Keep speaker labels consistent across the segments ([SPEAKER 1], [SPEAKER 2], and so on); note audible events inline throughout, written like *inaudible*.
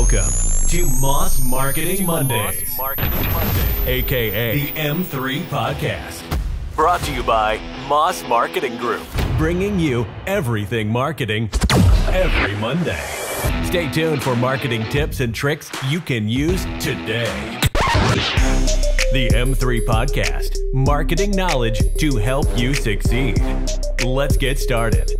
[SPEAKER 1] Welcome to Moss Marketing Mondays,
[SPEAKER 2] Marketing Monday.
[SPEAKER 1] aka the M3 Podcast, brought to you by Moss Marketing Group, bringing you everything marketing every Monday. Stay tuned for marketing tips and tricks you can use today. The M3 Podcast, marketing knowledge to help you succeed. Let's get started.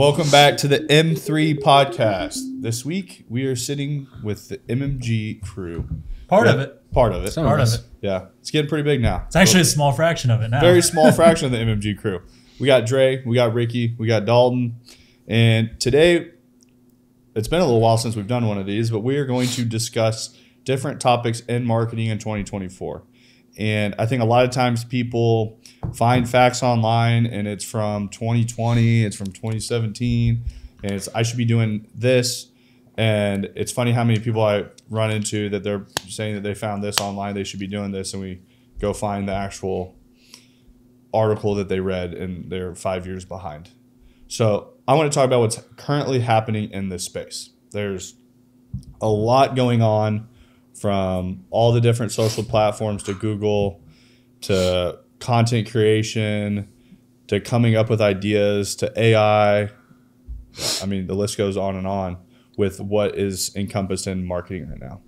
[SPEAKER 3] Welcome back to the M3 podcast. This week we are sitting with the MMG crew.
[SPEAKER 4] Part
[SPEAKER 3] Yeah,
[SPEAKER 4] of it.
[SPEAKER 3] Part of it.
[SPEAKER 4] Part of it.
[SPEAKER 3] Yeah, it's getting pretty big now.
[SPEAKER 4] It's actually a small fraction of it now.
[SPEAKER 3] very small *laughs* fraction of the MMG crew. We got Dre, we got Ricky, we got Dalton, and today it's been a little while since we've done one of these, but we are going to discuss different topics in marketing in 2024. And I think a lot of times people find facts online and it's from 2020, it's from 2017, and it's I should be doing this. And it's funny how many people I run into that they're saying that they found this online, they should be doing this, and we go find the actual article that they read and they're five years behind. So I want to talk about what's currently happening in this space. There's a lot going on from all the different social platforms to Google to content creation to coming up with ideas to AI. I mean, the list goes on and on with what is encompassed in marketing right now.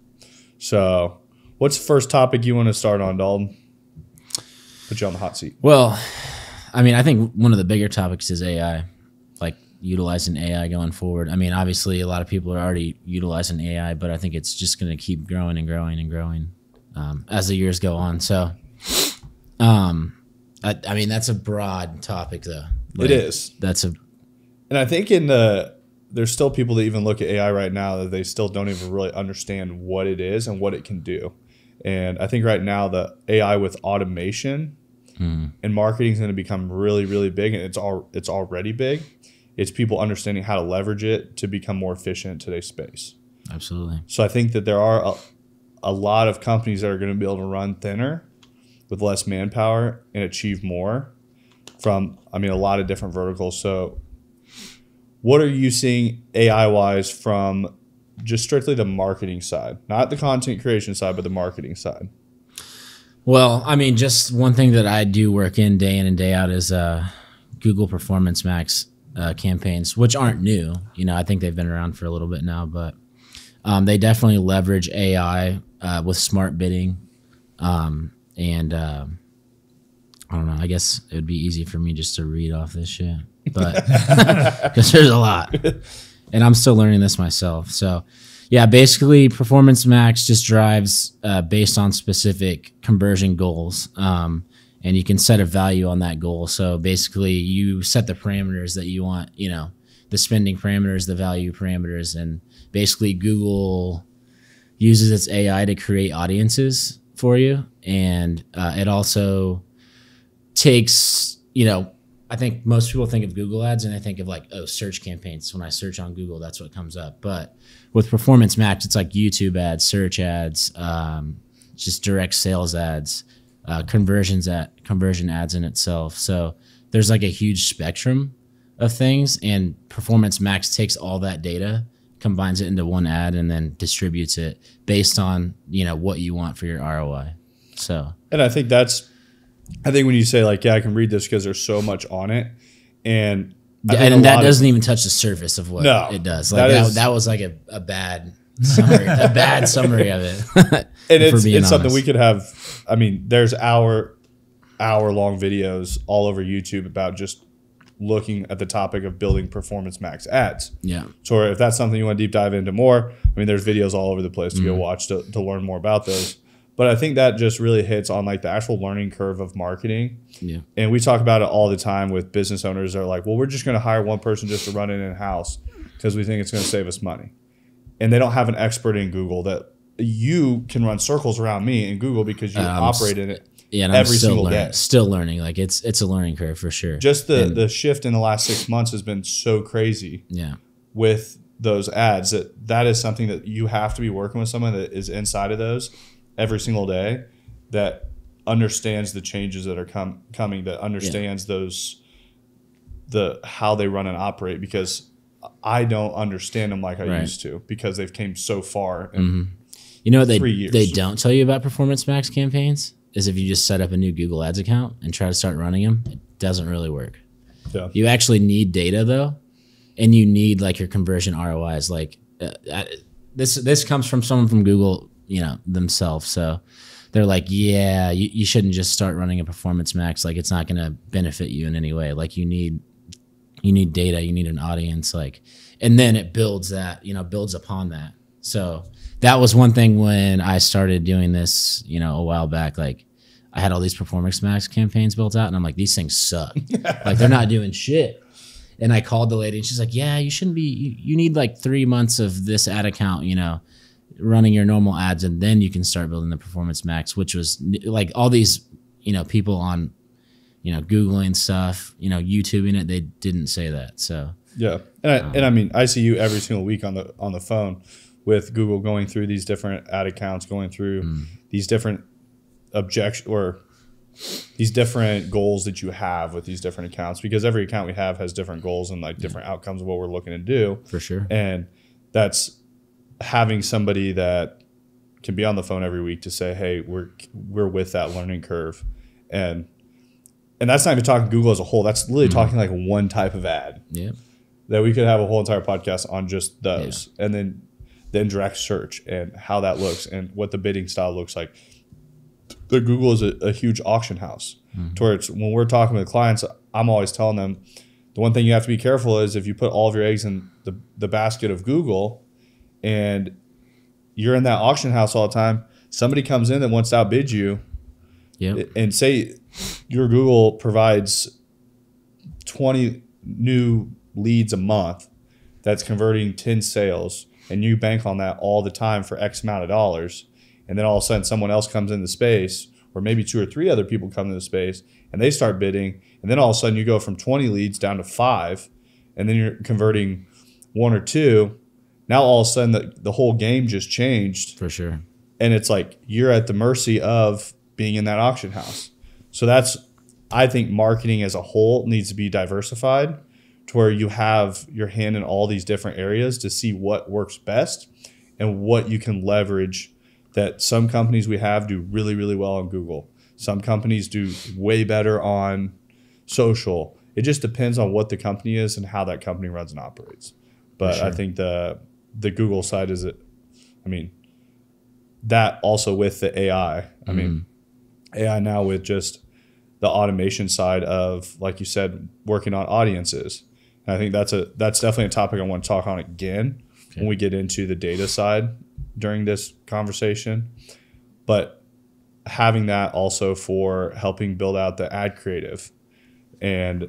[SPEAKER 3] So, what's the first topic you want to start on, Dalton? Put you on the hot seat.
[SPEAKER 5] Well, I mean, I think one of the bigger topics is AI, like utilizing AI going forward. I mean, obviously, a lot of people are already utilizing AI, but I think it's just going to keep growing and growing and growing um, as the years go on. So, um, I, I mean, that's a broad topic, though.
[SPEAKER 3] It is.
[SPEAKER 5] That's a
[SPEAKER 3] And I think in the there's still people that even look at AI right now that they still don't even really understand what it is and what it can do. And I think right now the AI with automation and marketing is going to become really really big and it's all it's already big. It's people understanding how to leverage it to become more efficient in today's space.
[SPEAKER 5] absolutely.
[SPEAKER 3] So I think that there are a, a lot of companies that are going to be able to run thinner with less manpower and achieve more from I mean a lot of different verticals. So what are you seeing AI wise from just strictly the marketing side, not the content creation side, but the marketing side?
[SPEAKER 5] Well, I mean, just one thing that I do work in day in and day out is uh, Google Performance Max uh, campaigns, which aren't new. You know, I think they've been around for a little bit now, but um, they definitely leverage AI uh, with smart bidding. Um, and uh, I don't know. I guess it would be easy for me just to read off this shit, but *laughs* *laughs* because there's a lot, and I'm still learning this myself. So, yeah, basically, Performance Max just drives uh, based on specific conversion goals, um, and you can set a value on that goal. So basically, you set the parameters that you want. You know, the spending parameters, the value parameters, and basically Google uses its AI to create audiences for you, and uh, it also takes you know i think most people think of google ads and they think of like oh search campaigns. When i search on google that's what comes up. But with performance max it's like youtube ads search ads um, just direct sales ads uh, conversions at conversion ads in itself. So there's like a huge spectrum of things. And performance max takes all that data combines it into one ad and then distributes it based on you know what you want for your roi so
[SPEAKER 3] And I think that's I think when you say like, yeah, I can read this because there's so much on it. And think
[SPEAKER 5] and that doesn't even touch the surface of what
[SPEAKER 3] No,
[SPEAKER 5] it does.
[SPEAKER 3] that
[SPEAKER 5] Like that,
[SPEAKER 3] is-
[SPEAKER 5] that, was like a, a bad summary, a bad summary of it. *laughs*
[SPEAKER 3] and it's, it's something we could have i mean there's hour hour long videos all over youtube about just looking at the topic of building performance max ads.
[SPEAKER 5] Yeah,
[SPEAKER 3] so if that's something you want to deep dive into more i mean there's videos all over the place to
[SPEAKER 5] Mm-hmm.
[SPEAKER 3] go watch to, to learn more about those. But i think that just really hits on like the actual learning curve of marketing.
[SPEAKER 5] Yeah,
[SPEAKER 3] and we talk about it all the time with business owners that are like well we're just going to hire one person just to run it in house because we think it's going to save us money. And they don't have an expert in google that you can run circles around me in google because you
[SPEAKER 5] Um,
[SPEAKER 3] operate in it
[SPEAKER 5] yeah. And I'm
[SPEAKER 3] Every
[SPEAKER 5] still
[SPEAKER 3] single
[SPEAKER 5] learning,
[SPEAKER 3] day.
[SPEAKER 5] still learning. Like it's it's a learning curve for sure.
[SPEAKER 3] just the
[SPEAKER 5] And-
[SPEAKER 3] the shift in the last six months has been so crazy
[SPEAKER 5] yeah,
[SPEAKER 3] with those ads that that is something that you have to be working with someone that is inside of those every single day that understands the changes that are com- coming that understands those the how they run and operate because I don't understand them like I right. used to because they've came so far.
[SPEAKER 5] Mm-hmm. You know what they they don't tell you about Performance Max campaigns is if you just set up a new Google Ads account and try to start running them, it doesn't really work. Yeah. You actually need data though, and you need like your conversion ROIs. Like uh, uh, this this comes from someone from Google, you know, themselves. So they're like, yeah, you, you shouldn't just start running a Performance Max. Like it's not going to benefit you in any way. Like you need you need data, you need an audience, like, and then it builds that, you know, builds upon that. So that was one thing when I started doing this, you know, a while back. Like, I had all these Performance Max campaigns built out, and I'm like, these things suck. *laughs* like, they're not doing shit. And I called the lady, and she's like, yeah, you shouldn't be. You, you need like three months of this ad account, you know, running your normal ads, and then you can start building the Performance Max, which was like all these, you know, people on you know, Googling stuff, you know, YouTubing it, they didn't say that. So
[SPEAKER 3] yeah, and I, um, and I mean, I see you every single week on the on the phone with Google going through these different ad accounts, going through mm. these different objection or these different goals that you have with these different accounts because every account we have has different goals and like different yeah. outcomes of what we're looking to do
[SPEAKER 5] for sure
[SPEAKER 3] and that's having somebody that can be on the phone every week to say hey we're we're with that learning curve and and that's not even talking Google as a whole. That's literally mm-hmm. talking like one type of ad.
[SPEAKER 5] Yeah.
[SPEAKER 3] That we could have a whole entire podcast on just those, yeah. and then then direct search and how that looks and what the bidding style looks like. The Google is a, a huge auction house. Mm-hmm. Towards when we're talking with clients, I'm always telling them the one thing you have to be careful is if you put all of your eggs in the, the basket of Google and you're in that auction house all the time, somebody comes in that wants to outbid you
[SPEAKER 5] yeah.
[SPEAKER 3] And say your Google provides 20 new leads a month that's converting 10 sales and you bank on that all the time for X amount of dollars. And then all of a sudden someone else comes into space or maybe two or three other people come into the space and they start bidding. And then all of a sudden you go from 20 leads down to five and then you're converting one or two. Now all of a sudden the, the whole game just changed.
[SPEAKER 5] For sure.
[SPEAKER 3] And it's like you're at the mercy of being in that auction house. So that's I think marketing as a whole needs to be diversified to where you have your hand in all these different areas to see what works best and what you can leverage that some companies we have do really really well on Google. Some companies do way better on social. It just depends on what the company is and how that company runs and operates. But sure. I think the the Google side is it I mean that also with the AI. I mm. mean AI now with just the automation side of, like you said, working on audiences. And I think that's a that's definitely a topic I want to talk on again okay. when we get into the data side during this conversation. But having that also for helping build out the ad creative and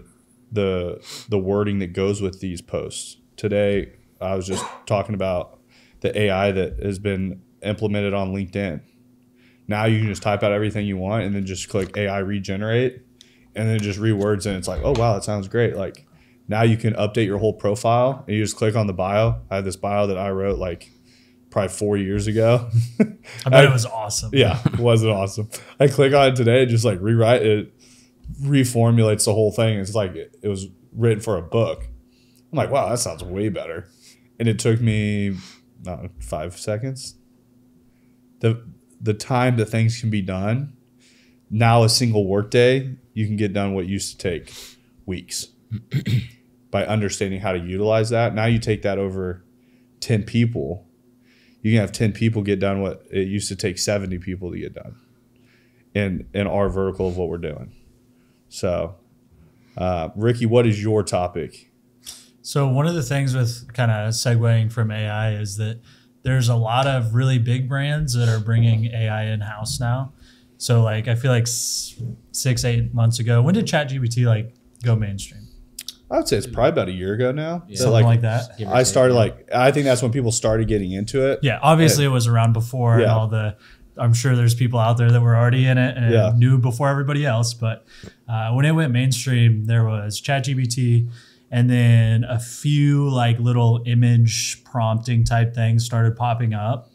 [SPEAKER 3] the the wording that goes with these posts. Today I was just talking about the AI that has been implemented on LinkedIn now you can just type out everything you want and then just click AI regenerate and then it just rewords and it's like, oh wow, that sounds great. Like now you can update your whole profile and you just click on the bio. I had this bio that I wrote like probably four years ago. *laughs*
[SPEAKER 4] I bet I, it was awesome.
[SPEAKER 3] Yeah, it was awesome? I click on it today, and just like rewrite it, reformulates the whole thing. It's like it, it was written for a book. I'm like, wow, that sounds way better. And it took me uh, five seconds. The the time that things can be done. Now, a single workday, you can get done what used to take weeks by understanding how to utilize that. Now, you take that over 10 people, you can have 10 people get done what it used to take 70 people to get done in, in our vertical of what we're doing. So, uh, Ricky, what is your topic?
[SPEAKER 4] So, one of the things with kind of segueing from AI is that there's a lot of really big brands that are bringing AI in house now. So like I feel like six eight months ago, when did ChatGPT like go mainstream?
[SPEAKER 3] I would say it's probably about a year ago now.
[SPEAKER 4] Yeah. Something like, like that.
[SPEAKER 3] I started like I think that's when people started getting into it.
[SPEAKER 4] Yeah, obviously and, it was around before yeah. and all the. I'm sure there's people out there that were already in it and yeah. knew before everybody else. But uh, when it went mainstream, there was ChatGPT, and then a few like little image prompting type things started popping up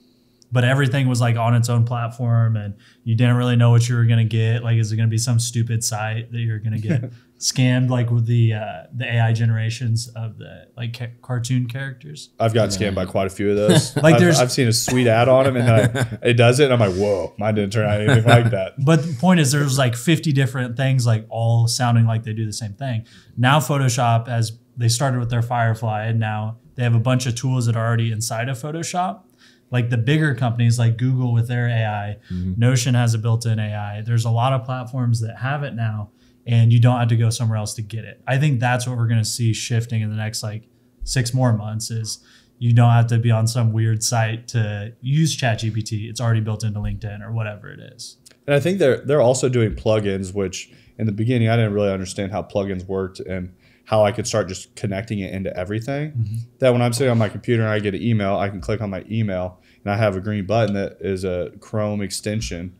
[SPEAKER 4] but everything was like on its own platform and you didn't really know what you were going to get like is it going to be some stupid site that you're going to get *laughs* scammed like with the uh, the AI generations of the like ca- cartoon characters?
[SPEAKER 3] I've got scammed by quite a few of those. *laughs* like I've, there's, I've seen a sweet ad on them, and I, it does it, and I'm like, whoa, mine didn't turn out anything like that. *laughs*
[SPEAKER 4] But the point is, there's like 50 different things, like all sounding like they do the same thing. Now Photoshop, as they started with their Firefly, and now they have a bunch of tools that are already inside of Photoshop like the bigger companies like Google with their AI, mm-hmm. Notion has a built-in AI. There's a lot of platforms that have it now and you don't have to go somewhere else to get it. I think that's what we're going to see shifting in the next like 6 more months is you don't have to be on some weird site to use ChatGPT. It's already built into LinkedIn or whatever it is.
[SPEAKER 3] And I think they're they're also doing plugins which in the beginning I didn't really understand how plugins worked and how I could start just connecting it into everything. Mm-hmm. That when I'm sitting on my computer and I get an email, I can click on my email and I have a green button that is a Chrome extension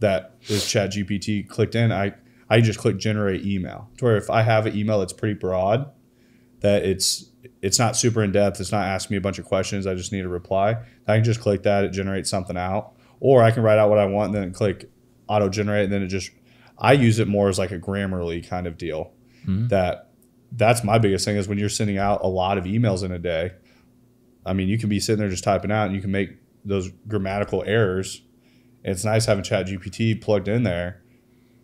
[SPEAKER 3] that is ChatGPT clicked in. I I just click generate email. To where if I have an email that's pretty broad, that it's it's not super in depth, it's not asking me a bunch of questions. I just need a reply. I can just click that, it generates something out. Or I can write out what I want and then click auto generate and then it just I use it more as like a Grammarly kind of deal. Mm-hmm. That that's my biggest thing is when you're sending out a lot of emails in a day. I mean, you can be sitting there just typing out and you can make those grammatical errors. It's nice having Chat GPT plugged in there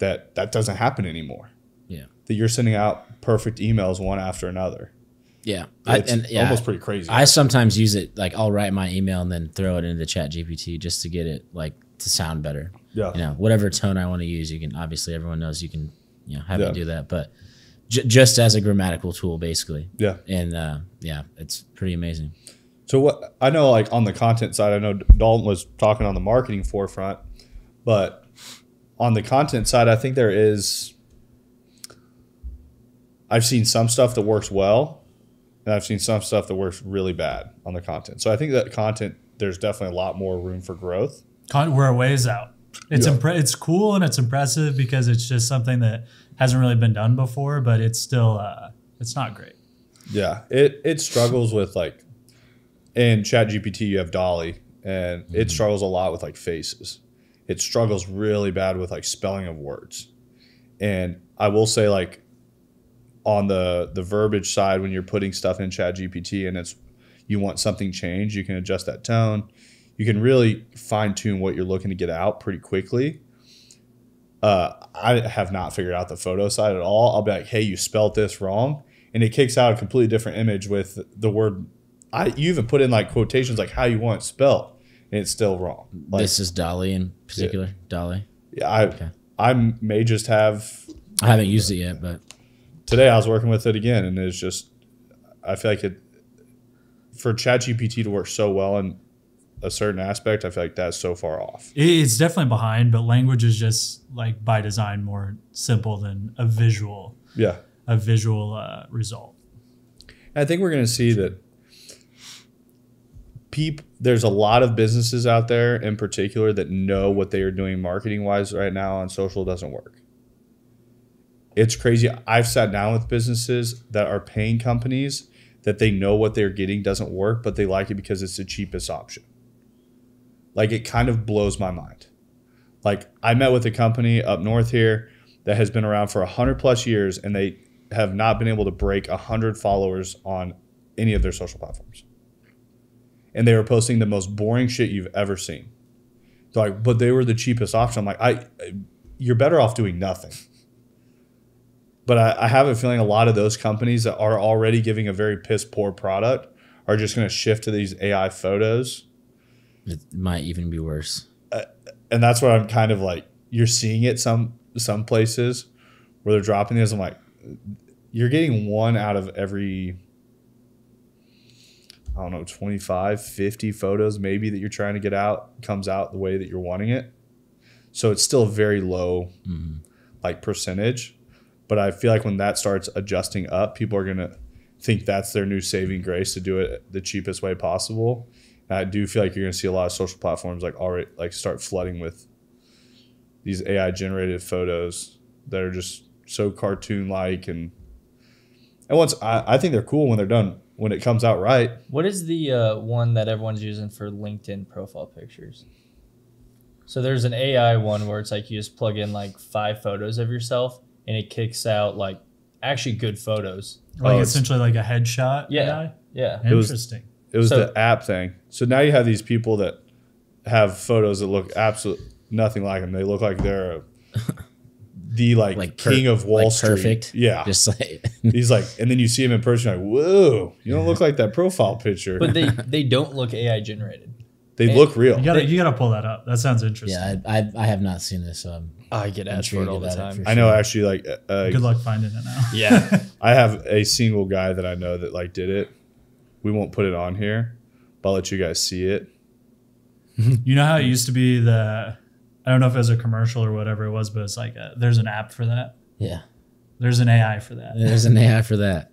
[SPEAKER 3] that that doesn't happen anymore.
[SPEAKER 5] Yeah.
[SPEAKER 3] That you're sending out perfect emails one after another.
[SPEAKER 5] Yeah.
[SPEAKER 3] It's I, and yeah, almost pretty crazy.
[SPEAKER 5] I sometimes use it like I'll write my email and then throw it into the Chat GPT just to get it like to sound better.
[SPEAKER 3] Yeah.
[SPEAKER 5] You know, whatever tone I want to use, you can obviously everyone knows you can, you know, have yeah. do that. But j- just as a grammatical tool, basically.
[SPEAKER 3] Yeah.
[SPEAKER 5] And uh, yeah, it's pretty amazing.
[SPEAKER 3] So what I know, like on the content side, I know Dalton was talking on the marketing forefront, but on the content side, I think there is. I've seen some stuff that works well, and I've seen some stuff that works really bad on the content. So I think that content, there's definitely a lot more room for growth.
[SPEAKER 4] We're a ways out. It's yeah. impre- it's cool and it's impressive because it's just something that hasn't really been done before, but it's still uh, it's not great.
[SPEAKER 3] Yeah, it it struggles with like in Chat GPT you have DALL-E and mm-hmm. it struggles a lot with like faces. It struggles really bad with like spelling of words. And I will say like on the the verbiage side when you're putting stuff in Chat GPT and it's you want something changed, you can adjust that tone. You can really fine tune what you're looking to get out pretty quickly uh, I have not figured out the photo side at all. I'll be like, hey, you spelled this wrong. And it kicks out a completely different image with the word. I you even put in like quotations like how you want it spelled, it's still wrong. Like,
[SPEAKER 5] this is DALL-E in particular. Yeah. DALL-E.
[SPEAKER 3] Yeah, I okay. I may just have.
[SPEAKER 5] I haven't used it yet, but
[SPEAKER 3] today I was working with it again, and it's just I feel like it for ChatGPT to work so well and a certain aspect, I feel like that's so far off.
[SPEAKER 4] It's definitely behind, but language is just like by design more simple than a visual.
[SPEAKER 3] Yeah.
[SPEAKER 4] A visual uh, result.
[SPEAKER 3] I think we're going to see that peep there's a lot of businesses out there in particular that know what they are doing marketing wise right now on social doesn't work. It's crazy. I've sat down with businesses that are paying companies that they know what they're getting doesn't work, but they like it because it's the cheapest option. Like it kind of blows my mind. Like I met with a company up north here that has been around for 100 plus years and they have not been able to break 100 followers on any of their social platforms. And they were posting the most boring shit you've ever seen. Like, but they were the cheapest option. I'm like, I, you're better off doing nothing. But I, I have a feeling a lot of those companies that are already giving a very piss poor product are just going to shift to these AI photos
[SPEAKER 5] it might even be worse.
[SPEAKER 3] Uh, and that's what I'm kind of like. You're seeing it some some places where they're dropping this. I'm like, you're getting one out of every I don't know, 25, 50 photos maybe that you're trying to get out comes out the way that you're wanting it. So it's still a very low mm-hmm. like percentage. But I feel like when that starts adjusting up, people are gonna think that's their new saving grace to do it the cheapest way possible. I do feel like you're going to see a lot of social platforms like already like start flooding with these AI generated photos that are just so cartoon like and and once I, I think they're cool when they're done when it comes out right.
[SPEAKER 2] What is the uh, one that everyone's using for LinkedIn profile pictures? So there's an AI one where it's like you just plug in like five photos of yourself and it kicks out like actually good photos.
[SPEAKER 4] Like oh, essentially like a headshot.
[SPEAKER 2] Yeah, AI? yeah.
[SPEAKER 4] Interesting.
[SPEAKER 3] It was, it was so, the app thing. So now you have these people that have photos that look absolutely nothing like them. They look like they're a, *laughs* the like, like per- king of Wall like Street. Perfect. Yeah. *laughs* Just like *laughs* he's like, and then you see him in person, like, whoa, you don't look like that profile picture.
[SPEAKER 2] But they *laughs* they don't look AI generated.
[SPEAKER 3] They and look real.
[SPEAKER 4] You gotta you gotta pull that up. That sounds interesting.
[SPEAKER 5] Yeah, I I, I have not seen this, so I'm
[SPEAKER 2] I get asked for it all the time. Sure.
[SPEAKER 3] I know actually like uh,
[SPEAKER 4] good luck finding it now.
[SPEAKER 2] Yeah.
[SPEAKER 3] I have a single guy that I know that like did it. We won't put it on here, but I'll let you guys see it.
[SPEAKER 4] you know how it used to be the I don't know if it was a commercial or whatever it was, but it's like a, there's an app for that.
[SPEAKER 5] Yeah.
[SPEAKER 4] There's an AI for that.
[SPEAKER 5] There's an AI for that.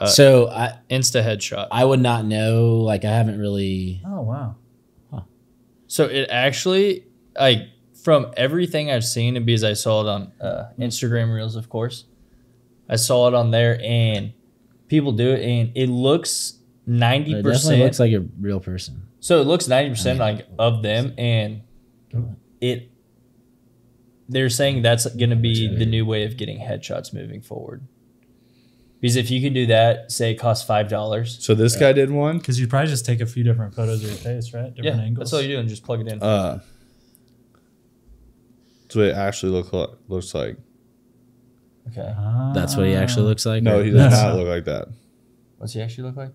[SPEAKER 5] Uh, so I
[SPEAKER 2] insta headshot.
[SPEAKER 5] I would not know. Like I haven't really.
[SPEAKER 4] Oh wow. Huh.
[SPEAKER 2] So it actually like from everything I've seen, and because I saw it on uh, Instagram Reels, of course, I saw it on there, and people do it, and it looks ninety percent.
[SPEAKER 5] Looks like a real person.
[SPEAKER 2] So it looks ninety percent like of them, and it they're saying that's going to be the new way of getting headshots moving forward. Because if you can do that, say it costs five dollars.
[SPEAKER 3] So this guy did one
[SPEAKER 4] because you probably just take a few different photos of your face, right? Different
[SPEAKER 2] yeah, angles. that's all you do, and just plug it in.
[SPEAKER 3] Uh, that's what it actually look like, looks like.
[SPEAKER 2] Okay,
[SPEAKER 5] that's what he actually looks like.
[SPEAKER 3] No, he does not look like that.
[SPEAKER 2] What's he actually look like?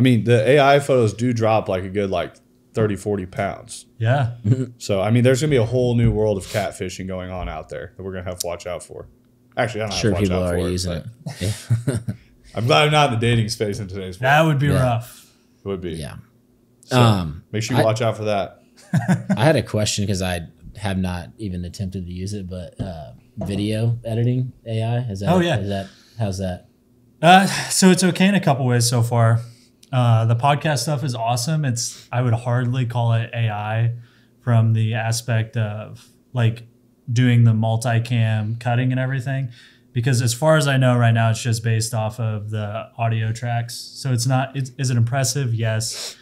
[SPEAKER 3] I mean, the AI photos do drop like a good like 30, 40 pounds.
[SPEAKER 4] Yeah. *laughs*
[SPEAKER 3] so, I mean, there's going to be a whole new world of catfishing going on out there that we're going to have to watch out for. Actually, I don't sure have to watch out for it. Using it. Yeah. *laughs* I'm glad I'm not in the dating space in today's world.
[SPEAKER 4] That would be yeah. rough.
[SPEAKER 3] It would be.
[SPEAKER 5] Yeah.
[SPEAKER 3] So um, make sure you I, watch out for that. *laughs*
[SPEAKER 5] I had a question because I have not even attempted to use it, but uh, video editing AI is that?
[SPEAKER 4] Oh yeah.
[SPEAKER 5] Is that how's that?
[SPEAKER 4] Uh, so it's okay in a couple ways so far. Uh, the podcast stuff is awesome. It's I would hardly call it AI from the aspect of like doing the multicam cutting and everything because as far as I know right now it's just based off of the audio tracks. So it's not it's, is it impressive? Yes.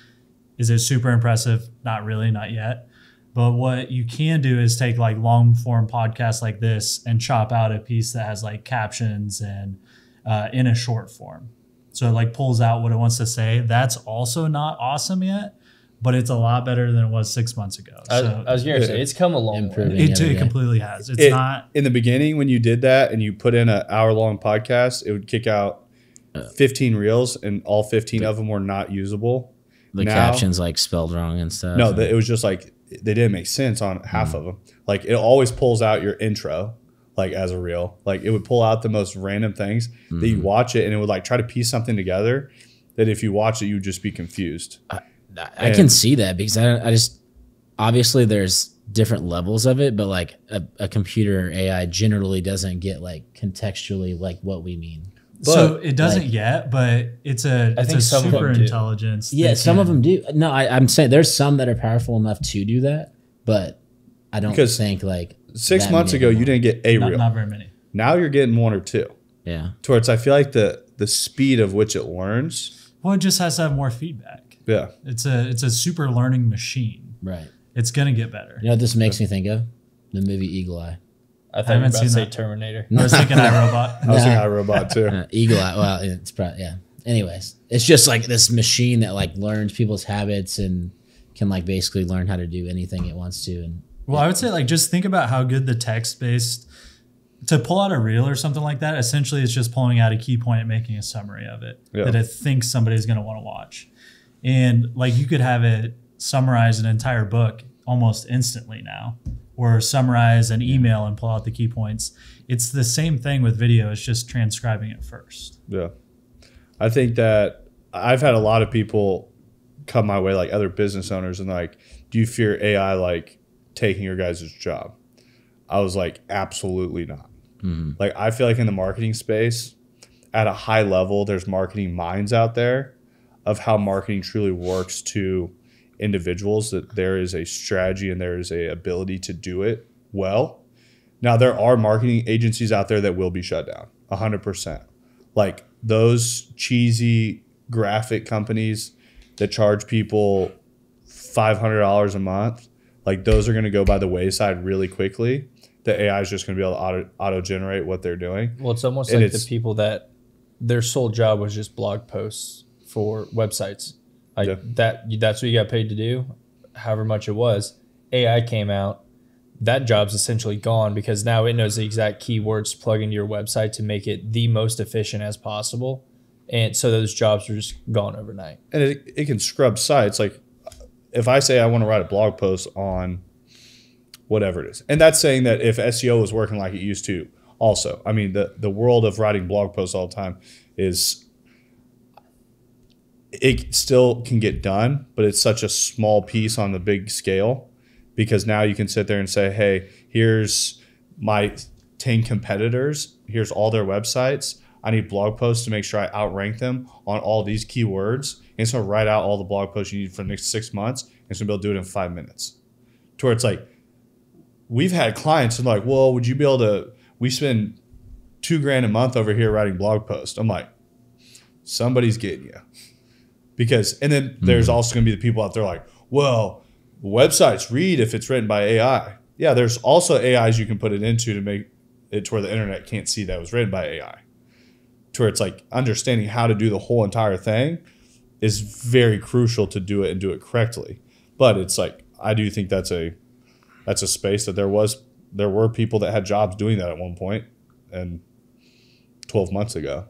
[SPEAKER 4] Is it super impressive? Not really, not yet. But what you can do is take like long form podcasts like this and chop out a piece that has like captions and uh, in a short form. So it like pulls out what it wants to say. That's also not awesome yet, but it's a lot better than it was six months ago.
[SPEAKER 2] So I, I was gonna say it's come a long way.
[SPEAKER 4] It, it completely has. It's it, not
[SPEAKER 3] in the beginning when you did that and you put in an hour long podcast, it would kick out uh, 15 reels and all 15 of them were not usable.
[SPEAKER 5] The now, captions like spelled wrong and stuff.
[SPEAKER 3] No, the, it was just like they didn't make sense on half mm. of them. Like it always pulls out your intro like as a reel. Like it would pull out the most random things mm-hmm. that you watch it and it would like try to piece something together that if you watch it you'd just be confused.
[SPEAKER 5] I, I can see that because I, I just obviously there's different levels of it, but like a, a computer AI generally doesn't get like contextually like what we mean.
[SPEAKER 4] But, so it doesn't like, yet, but it's a I it's a super intelligence.
[SPEAKER 5] Yeah, some of them do. No, I, am saying there's some that are powerful enough to do that, but I don't think like
[SPEAKER 3] six months ago you didn't get a
[SPEAKER 4] not,
[SPEAKER 3] reel.
[SPEAKER 4] Not very many.
[SPEAKER 3] Now you're getting one or two.
[SPEAKER 5] Yeah.
[SPEAKER 3] Towards I feel like the the speed of which it learns.
[SPEAKER 4] Well, it just has to have more feedback.
[SPEAKER 3] Yeah.
[SPEAKER 4] It's a it's a super learning machine.
[SPEAKER 5] Right.
[SPEAKER 4] It's gonna get better.
[SPEAKER 5] You know what this makes me think of? The movie Eagle Eye.
[SPEAKER 2] I thought I haven't seen that. Terminator.
[SPEAKER 4] I was thinking *laughs* iRobot.
[SPEAKER 3] I was thinking iRobot too. *laughs*
[SPEAKER 5] Uh, Eagle Eye. Well, it's probably yeah. Anyways, it's just like this machine that like learns people's habits and can like basically learn how to do anything it wants to and
[SPEAKER 4] well, I would say like just think about how good the text based to pull out a reel or something like that. Essentially, it's just pulling out a key point and making a summary of it yeah. that it thinks somebody's going to want to watch. And like you could have it summarize an entire book almost instantly now, or summarize an email and pull out the key points. It's the same thing with video. It's just transcribing it first.
[SPEAKER 3] Yeah, I think that I've had a lot of people come my way, like other business owners, and like, do you fear AI like taking your guys' job? I was like, absolutely not. Mm-hmm. Like, I feel like in the marketing space, at a high level, there's marketing minds out there of how marketing truly works to individuals, that there is a strategy and there is a ability to do it well. Now, there are marketing agencies out there that will be shut down 100%. Like those cheesy graphic companies that charge people $500 a month like those are going to go by the wayside really quickly. The AI is just going to be able to auto, auto generate what they're doing.
[SPEAKER 2] Well, it's almost and like it's, the people that their sole job was just blog posts for websites. Like yeah. that, that's what you got paid to do, however much it was. AI came out, that job's essentially gone because now it knows the exact keywords to plug into your website to make it the most efficient as possible. And so those jobs are just gone overnight.
[SPEAKER 3] And it, it can scrub sites. Like if I say I want to write a blog post on whatever it is, and that's saying that if SEO was working like it used to, also, I mean, the, the world of writing blog posts all the time is it still can get done, but it's such a small piece on the big scale because now you can sit there and say, hey, here's my 10 competitors, here's all their websites. I need blog posts to make sure I outrank them on all these keywords. And so write out all the blog posts you need for the next six months and so be able to do it in five minutes. To where it's like, we've had clients and like, well, would you be able to, we spend two grand a month over here writing blog posts. I'm like, somebody's getting you. Because, and then mm-hmm. there's also going to be the people out there like, well, websites read if it's written by AI. Yeah, there's also AIs you can put it into to make it to where the internet can't see that it was written by AI. To where it's like understanding how to do the whole entire thing is very crucial to do it and do it correctly. But it's like I do think that's a that's a space that there was there were people that had jobs doing that at one point and 12 months ago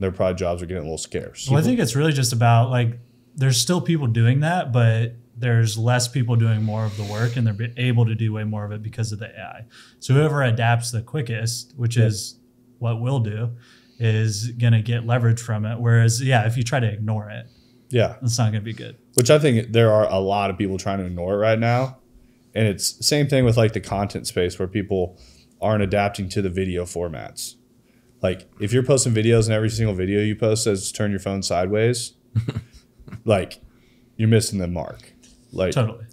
[SPEAKER 3] their probably jobs are getting a little scarce.
[SPEAKER 4] Well, I think it's really just about like there's still people doing that, but there's less people doing more of the work and they're able to do way more of it because of the AI. So whoever adapts the quickest, which is what we'll do, is going to get leverage from it. Whereas, yeah, if you try to ignore it,
[SPEAKER 3] yeah,
[SPEAKER 4] it's not going to be good.
[SPEAKER 3] Which I think there are a lot of people trying to ignore it right now. And it's same thing with like the content space where people aren't adapting to the video formats. Like if you're posting videos and every single video you post says turn your phone sideways, *laughs* like you're missing the mark. Like
[SPEAKER 4] totally.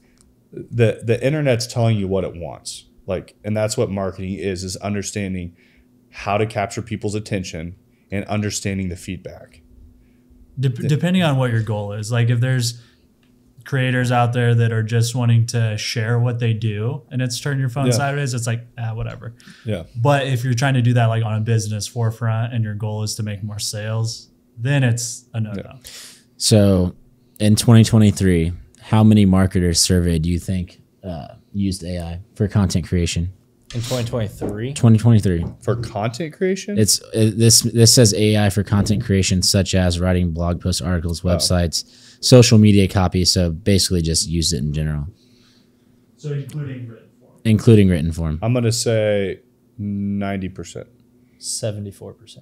[SPEAKER 3] The the internet's telling you what it wants. Like and that's what marketing is is understanding how to capture people's attention and understanding the feedback.
[SPEAKER 4] De- depending on what your goal is. Like if there's creators out there that are just wanting to share what they do and it's turn your phone yeah. sideways it's like ah whatever
[SPEAKER 3] yeah
[SPEAKER 4] but if you're trying to do that like on a business forefront and your goal is to make more sales then it's a no-no yeah.
[SPEAKER 5] so in 2023 how many marketers surveyed do you think uh, used AI for content creation?
[SPEAKER 2] In 2023?
[SPEAKER 5] 2023.
[SPEAKER 3] For content creation?
[SPEAKER 5] It's it, this this says AI for content creation such as writing blog posts, articles, websites, oh. social media copy, so basically just use it in general.
[SPEAKER 4] So including written form.
[SPEAKER 5] Including written form.
[SPEAKER 3] I'm going to say 90%.
[SPEAKER 2] 74%.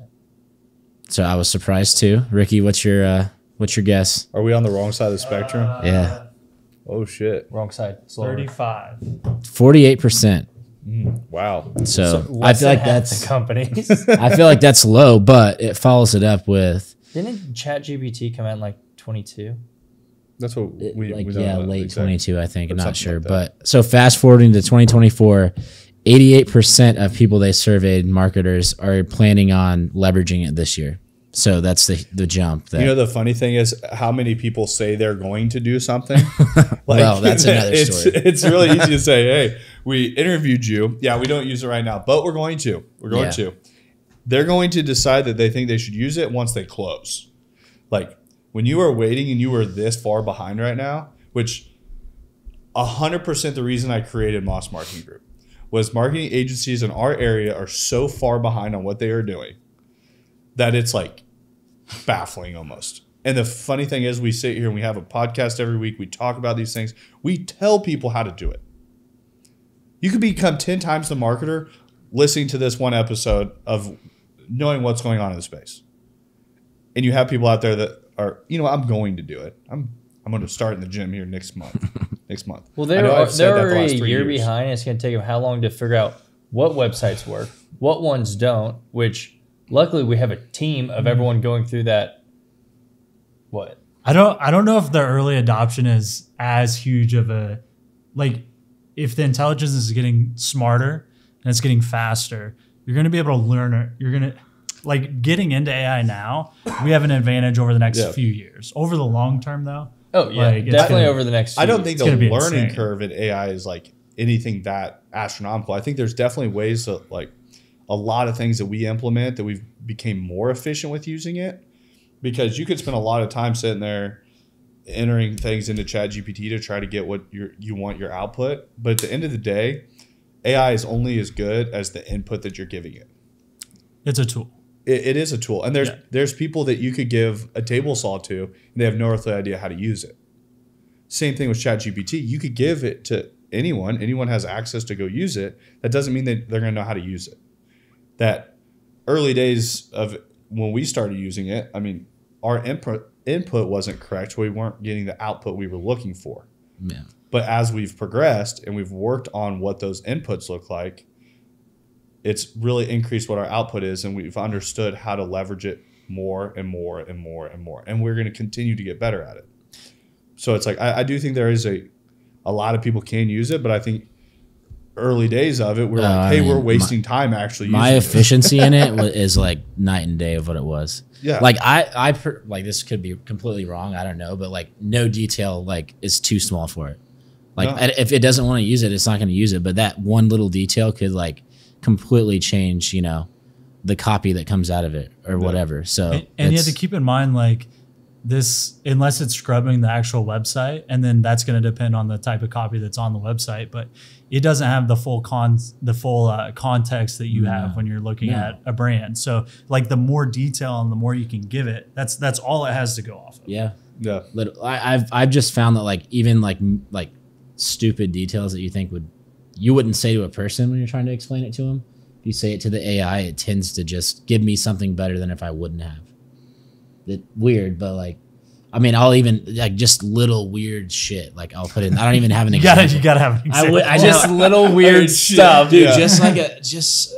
[SPEAKER 5] So I was surprised too. Ricky, what's your uh, what's your guess?
[SPEAKER 3] Are we on the wrong side of the spectrum?
[SPEAKER 5] Uh, yeah.
[SPEAKER 3] Oh shit!
[SPEAKER 2] Wrong side.
[SPEAKER 4] Slower. Thirty-five.
[SPEAKER 5] Forty-eight percent.
[SPEAKER 3] Mm, wow.
[SPEAKER 5] So, so I feel like that's
[SPEAKER 2] companies. *laughs*
[SPEAKER 5] I feel like that's low, but it follows it up with.
[SPEAKER 2] Didn't ChatGPT come out in like twenty-two?
[SPEAKER 3] That's what we
[SPEAKER 5] like. We yeah, late twenty-two. I think. I'm not sure, like but so fast forwarding to 2024. 88% of people they surveyed marketers are planning on leveraging it this year. So that's the the jump.
[SPEAKER 3] That, you know, the funny thing is how many people say they're going to do something. *laughs*
[SPEAKER 5] like, well, that's another *laughs*
[SPEAKER 3] it's,
[SPEAKER 5] story.
[SPEAKER 3] It's really easy to say, "Hey, we interviewed you. Yeah, we don't use it right now, but we're going to. We're going yeah. to." They're going to decide that they think they should use it once they close. Like when you are waiting and you are this far behind right now, which hundred percent the reason I created Moss Marketing Group was marketing agencies in our area are so far behind on what they are doing that it's like baffling almost. And the funny thing is, we sit here and we have a podcast every week. We talk about these things. We tell people how to do it. You could become 10 times the marketer listening to this one episode of knowing what's going on in the space. And you have people out there that are, you know, I'm going to do it. I'm I'm going to start in the gym here next month. *laughs* next month.
[SPEAKER 2] Well, they're, they're already a year years. behind. It's going to take them how long to figure out what websites work, what ones don't, which luckily we have a team of mm-hmm. everyone going through that. What?
[SPEAKER 4] I don't I don't know if the early adoption is as huge of a like if the intelligence is getting smarter and it's getting faster, you're going to be able to learn it. You're going to like getting into AI now, we have an advantage over the next yeah. few years. Over the long term though,
[SPEAKER 2] Oh yeah, like, definitely gonna, over the next.
[SPEAKER 3] I don't think the learning insane. curve in AI is like anything that astronomical. I think there's definitely ways to like a lot of things that we implement that we've became more efficient with using it because you could spend a lot of time sitting there entering things into chat gpt to try to get what you you want your output. But at the end of the day ai is only as good as the input that you're giving it.
[SPEAKER 4] It's a tool.
[SPEAKER 3] It, it is a tool. And there's yeah. there's people that you could give a table saw to and they have no earthly idea how to use it. Same thing with chat gpt you could give it to anyone. Anyone has access to go use it. That doesn't mean that they're going to know how to use it. That early days of when we started using it i mean our input input wasn't correct, we weren't getting the output we were looking for. Yeah. But as we've progressed and we've worked on what those inputs look like, it's really increased what our output is, and we've understood how to leverage it more and more and more and more. And we're going to continue to get better at it. So it's like I, I do think there is a a lot of people can use it, but I think early days of it, we're uh, like, hey, I mean, we're wasting my, time actually.
[SPEAKER 5] My efficiency in it *laughs* is like night and day of what it was. Yeah. Like I, I per, like this could be completely wrong. I don't know, but like no detail like is too small for it. Like no. if it doesn't want to use it, it's not going to use it. But that one little detail could like completely change, you know, the copy that comes out of it or yeah. whatever. So
[SPEAKER 4] and, and you have to keep in mind like this unless it's scrubbing the actual website and then that's going to depend on the type of copy that's on the website but it doesn't have the full con the full uh, context that you have when you're looking yeah. at a brand. So like the more detail and the more you can give it that's that's all it has to go off of.
[SPEAKER 5] Yeah. Yeah. I, i've i've just found that like even like like stupid details that you think would you wouldn't say to a person when you're trying to explain it to them if you say it to the ai it tends to just give me something better than if i wouldn't have it weird, but like I mean, I'll even like just little weird shit. Like I'll put in. I don't even have an *laughs*
[SPEAKER 4] you. Gotta, you gotta have an example.
[SPEAKER 2] I, w- I just little *laughs* weird stuff,
[SPEAKER 5] dude. Yeah. Just like a *laughs* just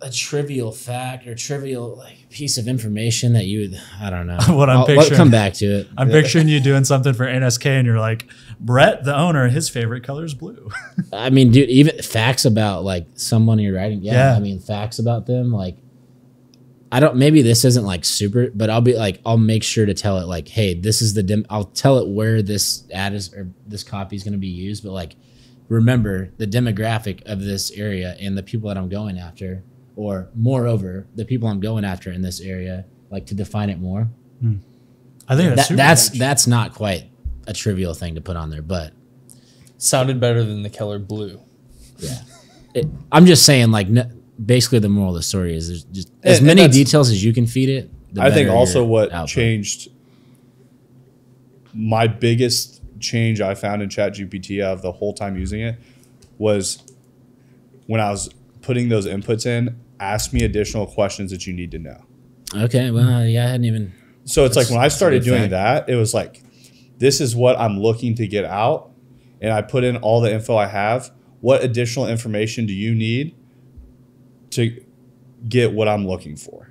[SPEAKER 5] a trivial fact or trivial like piece of information that you would. I don't know.
[SPEAKER 4] what I'm
[SPEAKER 5] I'll,
[SPEAKER 4] picturing.
[SPEAKER 5] I'll come back to it.
[SPEAKER 4] I'm picturing you doing something for NSK, and you're like, Brett, the owner, his favorite color is blue.
[SPEAKER 5] I mean, dude, even facts about like someone you're writing. Yeah, yeah, I mean, facts about them, like I don't maybe this isn't like super, but I'll be like I'll make sure to tell it like, hey, this is the dim I'll tell it where this ad is or this copy is gonna be used, but like remember the demographic of this area and the people that I'm going after, or moreover, the people I'm going after in this area, like to define it more. Hmm.
[SPEAKER 4] I think that's
[SPEAKER 5] that, that's that's not quite a trivial thing to put on there, but
[SPEAKER 2] sounded better than the color blue.
[SPEAKER 5] Yeah. It, I'm just saying, like, basically the moral of the story is there's just as many details as you can feed it.
[SPEAKER 3] I think also what output. changed my biggest change I found in ChatGPT of the whole time using it was when I was putting those inputs in, ask me additional questions that you need to know.
[SPEAKER 5] Okay, well, yeah, I hadn't even.
[SPEAKER 3] So it's like when I started doing fact. that, it was like, this is what I'm looking to get out, and I put in all the info I have. What additional information do you need? To get what I'm looking for.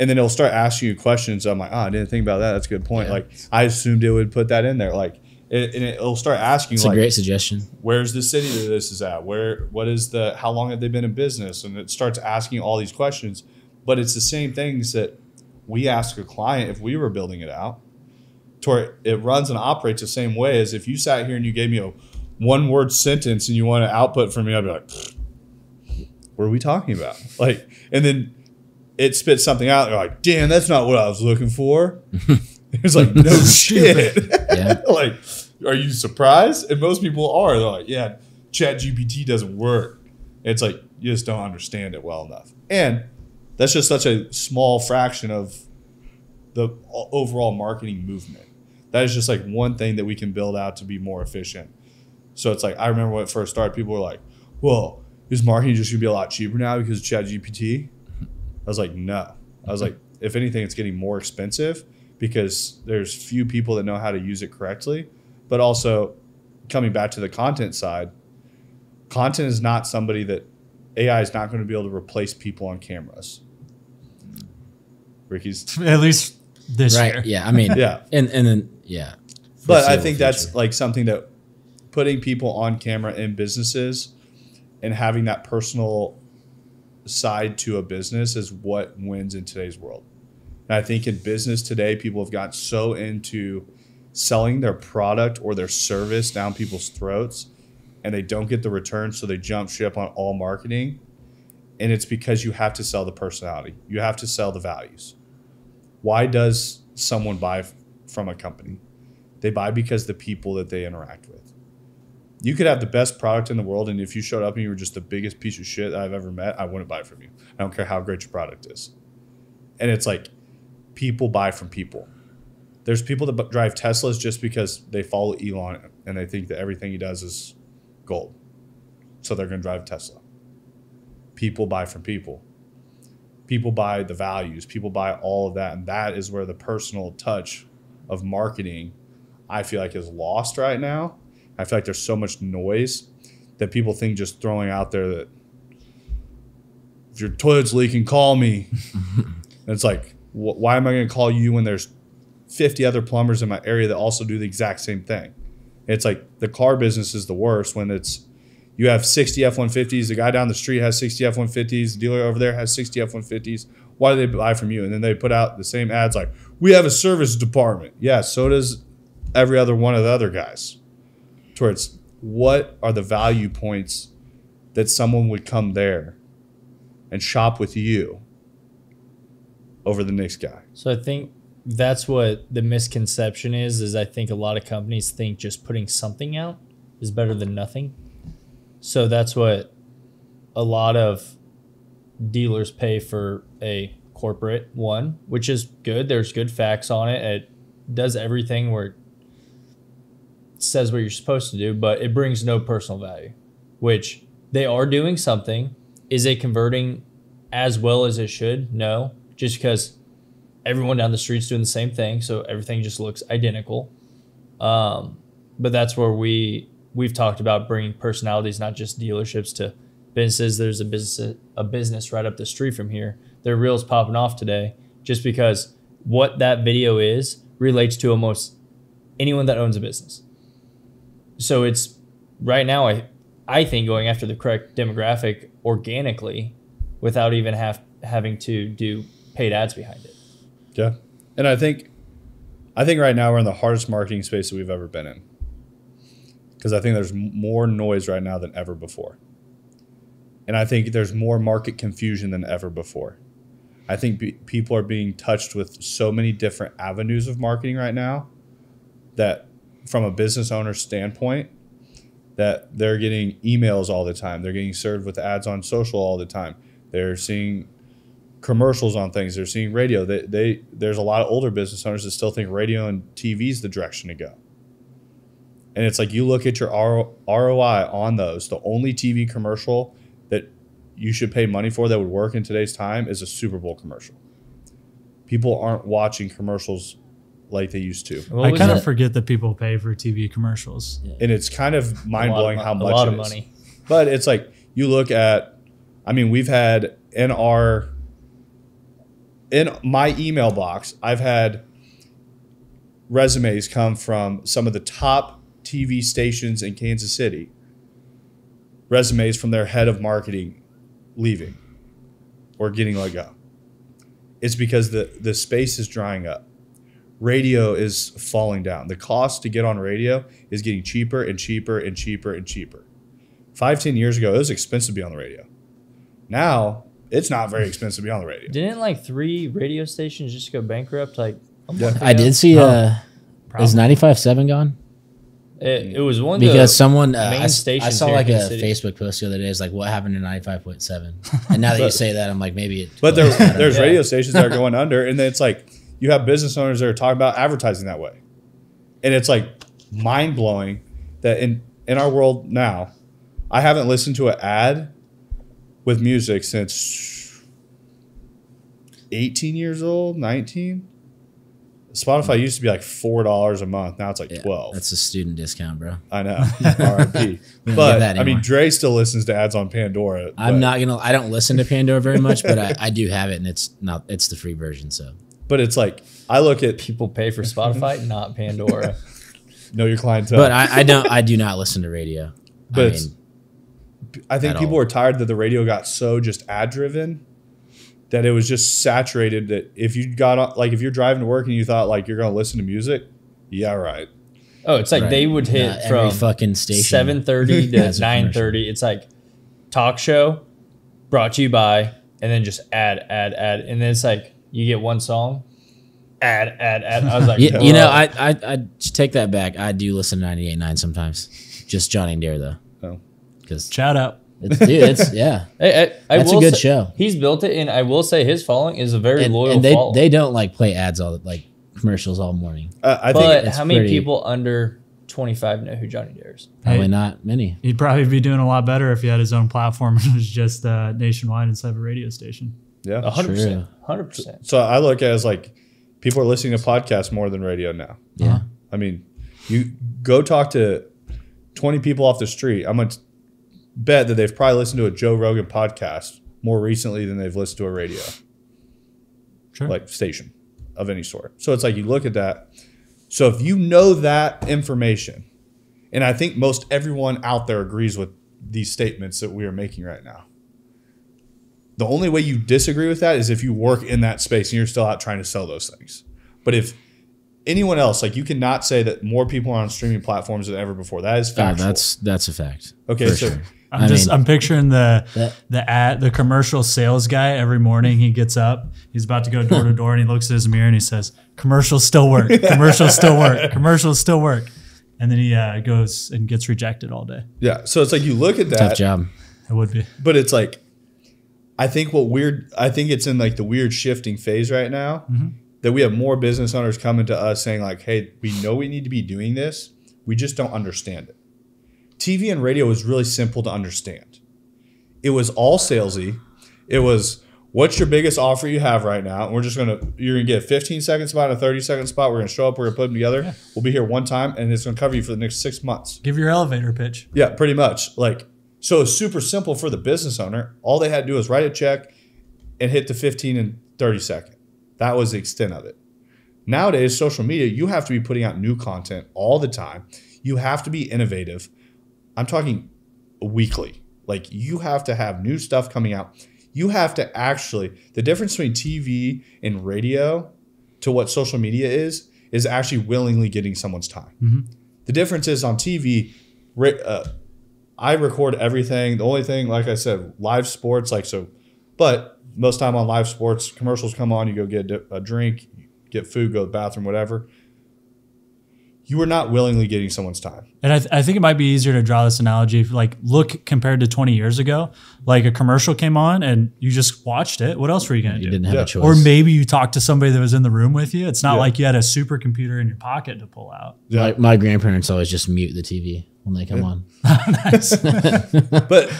[SPEAKER 3] And then it'll start asking you questions. I'm like, oh, I didn't think about that. That's a good point. Yeah. Like, I assumed it would put that in there. Like, it, and it'll start asking.
[SPEAKER 5] It's
[SPEAKER 3] like,
[SPEAKER 5] a great suggestion.
[SPEAKER 3] Where's the city that this is at? Where? What is the? How long have they been in business? And it starts asking all these questions. But it's the same things that we ask a client if we were building it out. To it runs and operates the same way as if you sat here and you gave me a one word sentence and you want to output from me, I'd be like what are we talking about? *laughs* Like, and then it spits something out. They're like, damn, that's not what I was looking for. *laughs* it's like, no *laughs* shit. Yeah. like, are you surprised? And most people are. They're like, yeah, Chat GPT doesn't work. It's like, you just don't understand it well enough. And that's just such a small fraction of the overall marketing movement. That is just like one thing that we can build out to be more efficient. So it's like, I remember when it first started, people were like, well, is marketing just gonna be a lot cheaper now because of Chat GPT? I was like, no. I was like, if anything, it's getting more expensive because there's few people that know how to use it correctly. But also, coming back to the content side, content is not somebody that AI is not going to be able to replace people on cameras. Ricky's *laughs*
[SPEAKER 4] at least this right. year.
[SPEAKER 5] Yeah, I mean, *laughs* yeah, and and then yeah.
[SPEAKER 3] But I think future. that's like something that putting people on camera in businesses and having that personal side to a business is what wins in today's world. And I think in business today, people have gotten so into selling their product or their service down people's throats and they don't get the return so they jump ship on all marketing. And it's because you have to sell the personality. You have to sell the values. Why does someone buy from a company? They buy because the people that they interact with you could have the best product in the world and if you showed up and you were just the biggest piece of shit i've ever met i wouldn't buy from you. I don't care how great your product is. And it's like people buy from people. There's people that drive teslas just because they follow elon and they think that everything he does is gold. So they're going to drive tesla. People buy from people. People buy the values. People buy all of that and that is where the personal touch of marketing i feel like is lost right now I feel like there's so much noise that people think just throwing out there that if your toilet's leaking, call me. *laughs* and it's like, wh- why am I going to call you when there's 50 other plumbers in my area that also do the exact same thing? It's like the car business is the worst when it's you have 60 F 150s, the guy down the street has 60 F 150s, the dealer over there has 60 F 150s. Why do they buy from you? And then they put out the same ads like, we have a service department. Yeah, so does every other one of the other guys towards what are the value points that someone would come there and shop with you over the next guy.
[SPEAKER 2] So I think that's what the misconception is is I think a lot of companies think just putting something out is better than nothing. So that's what a lot of dealers pay for a corporate one, which is good. There's good facts on it. It does everything where says what you're supposed to do, but it brings no personal value, which they are doing something. Is it converting as well as it should? No, just because everyone down the street's doing the same thing, so everything just looks identical. Um, but that's where we we've talked about bringing personalities, not just dealerships, to businesses. There's a business a business right up the street from here. Their reels popping off today, just because what that video is relates to almost anyone that owns a business so it's right now I I think going after the correct demographic organically without even have having to do paid ads behind it.
[SPEAKER 3] Yeah. And I think I think right now we're in the hardest marketing space that we've ever been in. Cuz I think there's more noise right now than ever before. And I think there's more market confusion than ever before. I think people are being touched with so many different avenues of marketing right now that from a business owner standpoint that they're getting emails all the time. They're getting served with ads on social all the time. They're seeing commercials on things. They're seeing radio. They, they there's a lot of older business owners that still think radio and TV is the direction to go. And it's like you look at your ROI on those. The only TV commercial that you should pay money for that would work in today's time is a Super Bowl commercial. People aren't watching commercials like they used to.
[SPEAKER 4] I kind of forget that people pay for TV commercials.
[SPEAKER 3] Yeah. And it's kind of mind blowing how much a lot of money. But it's like you look at I mean, we've had in our in my email box, I've had resumes come from some of the top TV stations in Kansas City. Resumes from their head of marketing leaving or getting let go. It's because the the space is drying up radio is falling down. The cost to get on radio is getting cheaper and cheaper and cheaper and cheaper. Five, ten years ago, it was expensive to be on the radio. Now it's not very expensive to be on the radio.
[SPEAKER 2] Didn't like three radio stations just go bankrupt? Like
[SPEAKER 5] yeah. I did see. Uh, is ninety five seven gone?
[SPEAKER 2] It, it, was one
[SPEAKER 5] because someone uh, I, I, saw like a City. Facebook post the other day. It's like, what happened to ninety five point seven? And now that you *laughs* say that, I'm like, maybe it.
[SPEAKER 3] But there, *laughs* there's yeah. radio stations that are going under, and then it's like you have business owners that are talking about advertising that way. And it's like mind blowing that in, in our world now, I haven't listened to an ad with music since 18 years old, 19. Spotify used to be like four dollars a month. Now it's like yeah, twelve.
[SPEAKER 5] That's a student discount, bro.
[SPEAKER 3] I know. *laughs* R.I.P. but I mean, Dre still listens to ads on Pandora.
[SPEAKER 5] I'm not gonna. I don't listen to Pandora very much, but I, I do have it, and it's not. It's the free version, so
[SPEAKER 3] but it's like I look at
[SPEAKER 2] people pay for Spotify, *laughs* not Pandora.
[SPEAKER 3] know your clientele.
[SPEAKER 5] But I, I, don't. I do not listen to radio.
[SPEAKER 3] But I, mean, I think people all. are tired that the radio got so just ad driven that it was just saturated. That if you got like if you're driving to work and you thought like you're going to listen to music, Yeah, right.
[SPEAKER 2] Oh, it's like right. they would hit Not from fucking station seven thirty *laughs* to nine thirty. It's like talk show brought to you by, and then just add, add, add, and then it's like you get one song, add, add, add. I was like, *laughs*
[SPEAKER 5] you, you know, I, I, I take that back. I do listen to 98.9 sometimes. Just Johnny Dare though. Oh,
[SPEAKER 4] because shout out.
[SPEAKER 5] It's dude, it's *laughs* yeah. I, I, I That's a good
[SPEAKER 2] say,
[SPEAKER 5] show.
[SPEAKER 2] He's built it, and I will say his following is a very
[SPEAKER 5] and,
[SPEAKER 2] loyal.
[SPEAKER 5] And they
[SPEAKER 2] following.
[SPEAKER 5] they don't like play ads all like commercials all morning.
[SPEAKER 2] Uh, I but think how many pretty, people under 25 know who Johnny Dare is?
[SPEAKER 5] Probably hey, not many.
[SPEAKER 4] He'd probably be doing a lot better if he had his own platform *laughs* and was just uh, nationwide instead of a radio station.
[SPEAKER 3] Yeah,
[SPEAKER 2] 100%. 100%.
[SPEAKER 3] So I look at it as like people are listening to podcasts more than radio now.
[SPEAKER 5] Yeah.
[SPEAKER 3] I mean, you go talk to 20 people off the street. I'm going to bet that they've probably listened to a Joe Rogan podcast more recently than they've listened to a radio. Sure. Like station of any sort. So it's like you look at that. So if you know that information, and I think most everyone out there agrees with these statements that we are making right now. The only way you disagree with that is if you work in that space and you're still out trying to sell those things. But if anyone else, like you cannot say that more people are on streaming platforms than ever before. That is factual.
[SPEAKER 5] that's that's a fact.
[SPEAKER 3] Okay, so sure.
[SPEAKER 4] I'm I just mean, I'm picturing the that, the ad the commercial sales guy every morning he gets up he's about to go door to door and he looks at his mirror and he says commercials still work *laughs* commercials still work commercials still work and then he uh, goes and gets rejected all day
[SPEAKER 3] yeah so it's like you look at that
[SPEAKER 5] tough job
[SPEAKER 4] it would be
[SPEAKER 3] but it's like I think what weird I think it's in like the weird shifting phase right now mm-hmm. that we have more business owners coming to us saying like hey we know we need to be doing this we just don't understand it TV and radio was really simple to understand. It was all salesy. It was what's your biggest offer you have right now? And we're just gonna you're gonna get a 15 second spot a 30 second spot. We're gonna show up, we're gonna put them together. Yeah. We'll be here one time and it's gonna cover you for the next six months.
[SPEAKER 4] Give your elevator pitch.
[SPEAKER 3] Yeah, pretty much. Like so it's super simple for the business owner. All they had to do was write a check and hit the 15 and 30 second. That was the extent of it. Nowadays, social media, you have to be putting out new content all the time. You have to be innovative. I'm talking weekly. Like you have to have new stuff coming out. You have to actually the difference between TV and radio to what social media is is actually willingly getting someone's time. Mm-hmm. The difference is on TV. Uh, I record everything. The only thing, like I said, live sports, like so. But most time on live sports, commercials come on. You go get a drink, get food, go to the bathroom, whatever you are not willingly getting someone's time.
[SPEAKER 4] And I, th- I think it might be easier to draw this analogy. If, like, look compared to 20 years ago, like a commercial came on and you just watched it. What else were you going to do?
[SPEAKER 5] You didn't have yeah. a choice.
[SPEAKER 4] Or maybe you talked to somebody that was in the room with you. It's not yeah. like you had a supercomputer in your pocket to pull out.
[SPEAKER 5] Yeah. My, my grandparents always just mute the TV when they come on.
[SPEAKER 3] but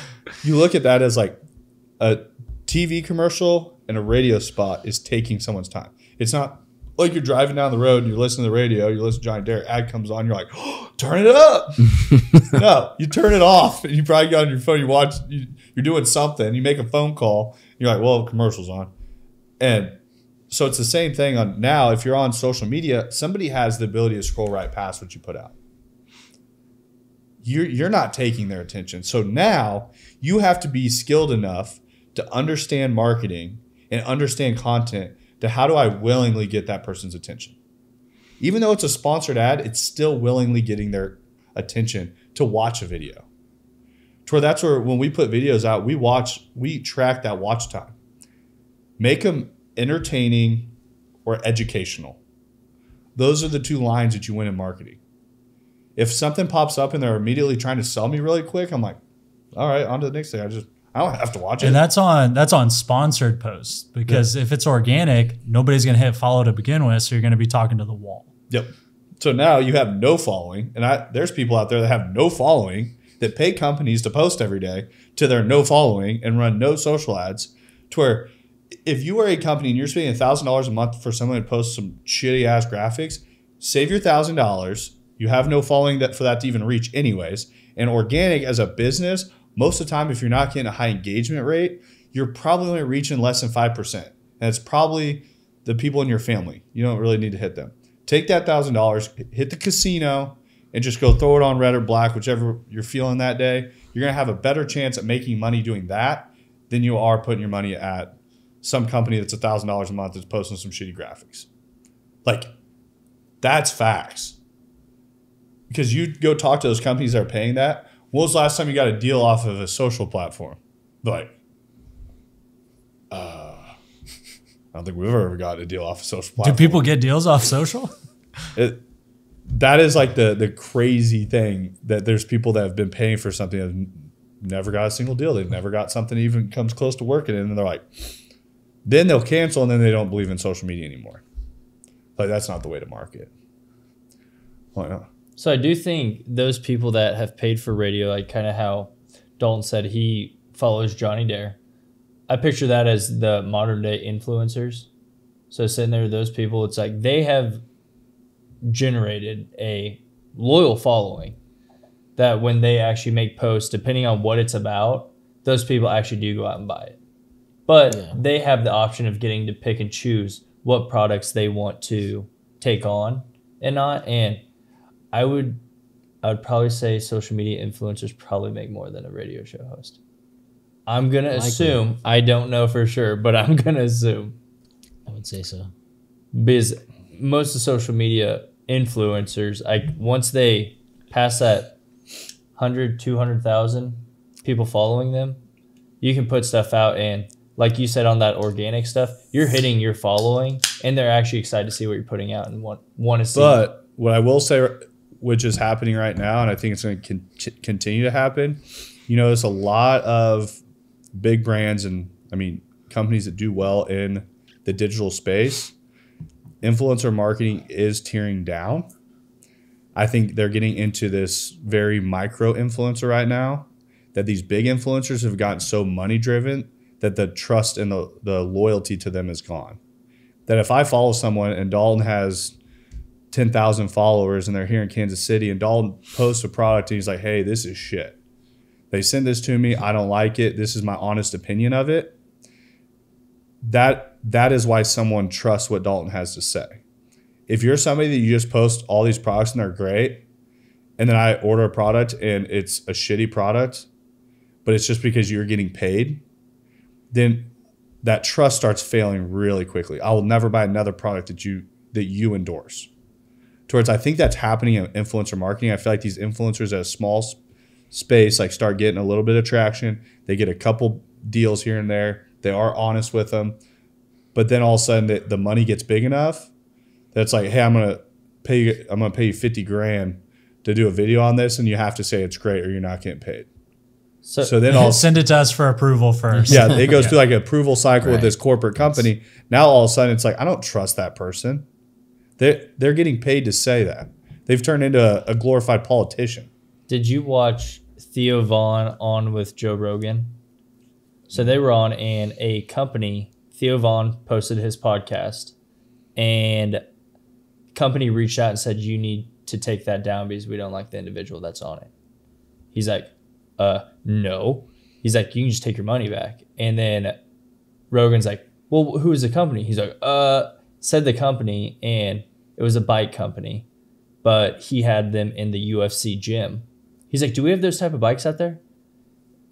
[SPEAKER 3] you look at that as like a TV commercial and a radio spot is taking someone's time. It's not like you're driving down the road and you're listening to the radio, you listen to Johnny Dare, ad comes on, you're like, oh, *gasps* turn it up. *laughs* no, you turn it off and you probably got on your phone, you watch, you, are doing something, you make a phone call, you're like, well, commercial's on. And so it's the same thing on now. If you're on social media, somebody has the ability to scroll right past what you put out. You're, you're not taking their attention. So now you have to be skilled enough to understand marketing and understand content to how do I willingly get that person's attention? Even though it's a sponsored ad, it's still willingly getting their attention to watch a video. To where that's where when we put videos out, we watch, we track that watch time. Make them entertaining or educational. Those are the two lines that you win in marketing. If something pops up and they're immediately trying to sell me really quick, I'm like, all right, on to the next thing. I just I don't have to watch it.
[SPEAKER 4] And that's on that's on sponsored posts because yeah. if it's organic, nobody's gonna hit follow to begin with, so you're gonna be talking to the wall.
[SPEAKER 3] Yep. So now you have no following, and I, there's people out there that have no following that pay companies to post every day to their no following and run no social ads. To where if you are a company and you're spending thousand dollars a month for someone to post some shitty ass graphics, save your thousand dollars. You have no following that for that to even reach anyways. And organic as a business most of the time, if you're not getting a high engagement rate, you're probably only reaching less than 5%. And it's probably the people in your family. You don't really need to hit them. Take that $1,000, hit the casino, and just go throw it on red or black, whichever you're feeling that day. You're going to have a better chance at making money doing that than you are putting your money at some company that's $1,000 a month that's posting some shitty graphics. Like, that's facts. Because you go talk to those companies that are paying that. When was the last time you got a deal off of a social platform? Like, uh, *laughs* I don't think we've ever got a deal off a social platform.
[SPEAKER 4] Do people get deals off social? *laughs*
[SPEAKER 3] It, that is like the the crazy thing that there's people that have been paying for something that never got a single deal. They've never got something that even comes close to working, and they're like, then they'll cancel, and then they don't believe in social media anymore. Like that's not the way to market.
[SPEAKER 2] Why not? So I do think those people that have paid for radio, like kind of how Dalton said he follows Johnny Dare. I picture that as the modern day influencers. So sitting there, those people, it's like they have generated a loyal following that when they actually make posts, depending on what it's about, those people actually do go out and buy it. But yeah. they have the option of getting to pick and choose what products they want to take on and not. And I would, I would probably say social media influencers probably make more than a radio show host. I'm gonna Likely. assume. I don't know for sure, but I'm *laughs* gonna assume.
[SPEAKER 5] I would say so.
[SPEAKER 2] Because most of social media influencers, like once they pass that 100, 200,000 people following them, you can put stuff out and like you said on that organic stuff, you're hitting your following and they're actually excited to see what you're putting out and want want to see.
[SPEAKER 3] But what I will say which is happening right now and I think it's going to con- continue to happen, you know, there's a lot of big brands and I mean companies that do well in the digital space influencer marketing is tearing down. I think they're getting into this very micro influencer right now that these big influencers have gotten so money driven that the trust and the, the loyalty to them is gone. That if I follow someone and Dalton has 10,000 followers and they're here in Kansas City and Dalton posts a product and he's like, hey, this is shit. They send this to me. I don't like it. This is my honest opinion of it. That that is why someone trusts what Dalton has to say. If you're somebody that you just post all these products and they're great, and then I order a product and it's a shitty product, but it's just because you're getting paid, then that trust starts failing really quickly. I will never buy another product that you that you endorse. Towards I think that's happening in influencer marketing. I feel like these influencers at a small space like start getting a little bit of traction. They get a couple deals here and there. They are honest with them but then all of a sudden the, the money gets big enough that's like, hey, I'm gonna pay you, I'm gonna pay you fifty grand to do a video on this, and you have to say it's great or you're not getting paid.
[SPEAKER 4] So, so then I'll *laughs* send it to us for approval first.
[SPEAKER 3] Yeah, it goes *laughs* yeah. through like an approval cycle right. with this corporate company. Now all of a sudden it's like I don't trust that person. They they're getting paid to say that. They've turned into a, a glorified politician.
[SPEAKER 2] Did you watch Theo Von on with Joe Rogan? So they were on, and a company Theo Von posted his podcast, and company reached out and said you need to take that down because we don't like the individual that's on it. He's like, uh, no. He's like, you can just take your money back. And then Rogan's like, well, who is the company? He's like, uh, said the company, and it was a bike company, but he had them in the UFC gym. He's like, do we have those type of bikes out there?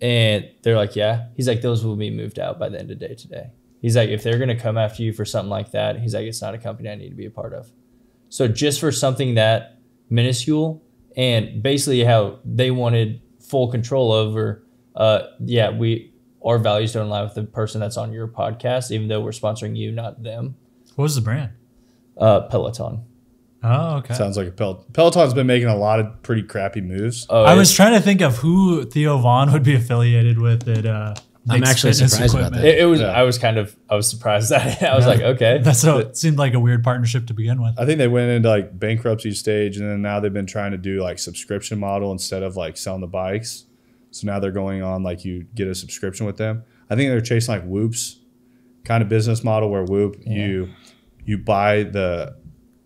[SPEAKER 2] And they're like, yeah. He's like, those will be moved out by the end of the day today. He's like, if they're going to come after you for something like that, he's like, it's not a company I need to be a part of. So just for something that minuscule and basically how they wanted full control over, uh, yeah, we our values don't align with the person that's on your podcast, even though we're sponsoring you, not them.
[SPEAKER 4] What was the brand?
[SPEAKER 2] Uh, Peloton.
[SPEAKER 4] Oh, okay.
[SPEAKER 3] Sounds like a Pel- Peloton's been making a lot of pretty crappy moves.
[SPEAKER 4] Oh, I was trying to think of who Theo Von would be affiliated with at uh,
[SPEAKER 5] I'm actually surprised equipment. about that.
[SPEAKER 2] It, it was. Yeah. I was kind of. I was surprised that *laughs* I was yeah. like, okay. *laughs*
[SPEAKER 4] That's so. It seemed like a weird partnership to begin with.
[SPEAKER 3] I think they went into like bankruptcy stage, and then now they've been trying to do like subscription model instead of like selling the bikes. So now they're going on like you get a subscription with them. I think they're chasing like Whoop's kind of business model where Whoop yeah. you you buy the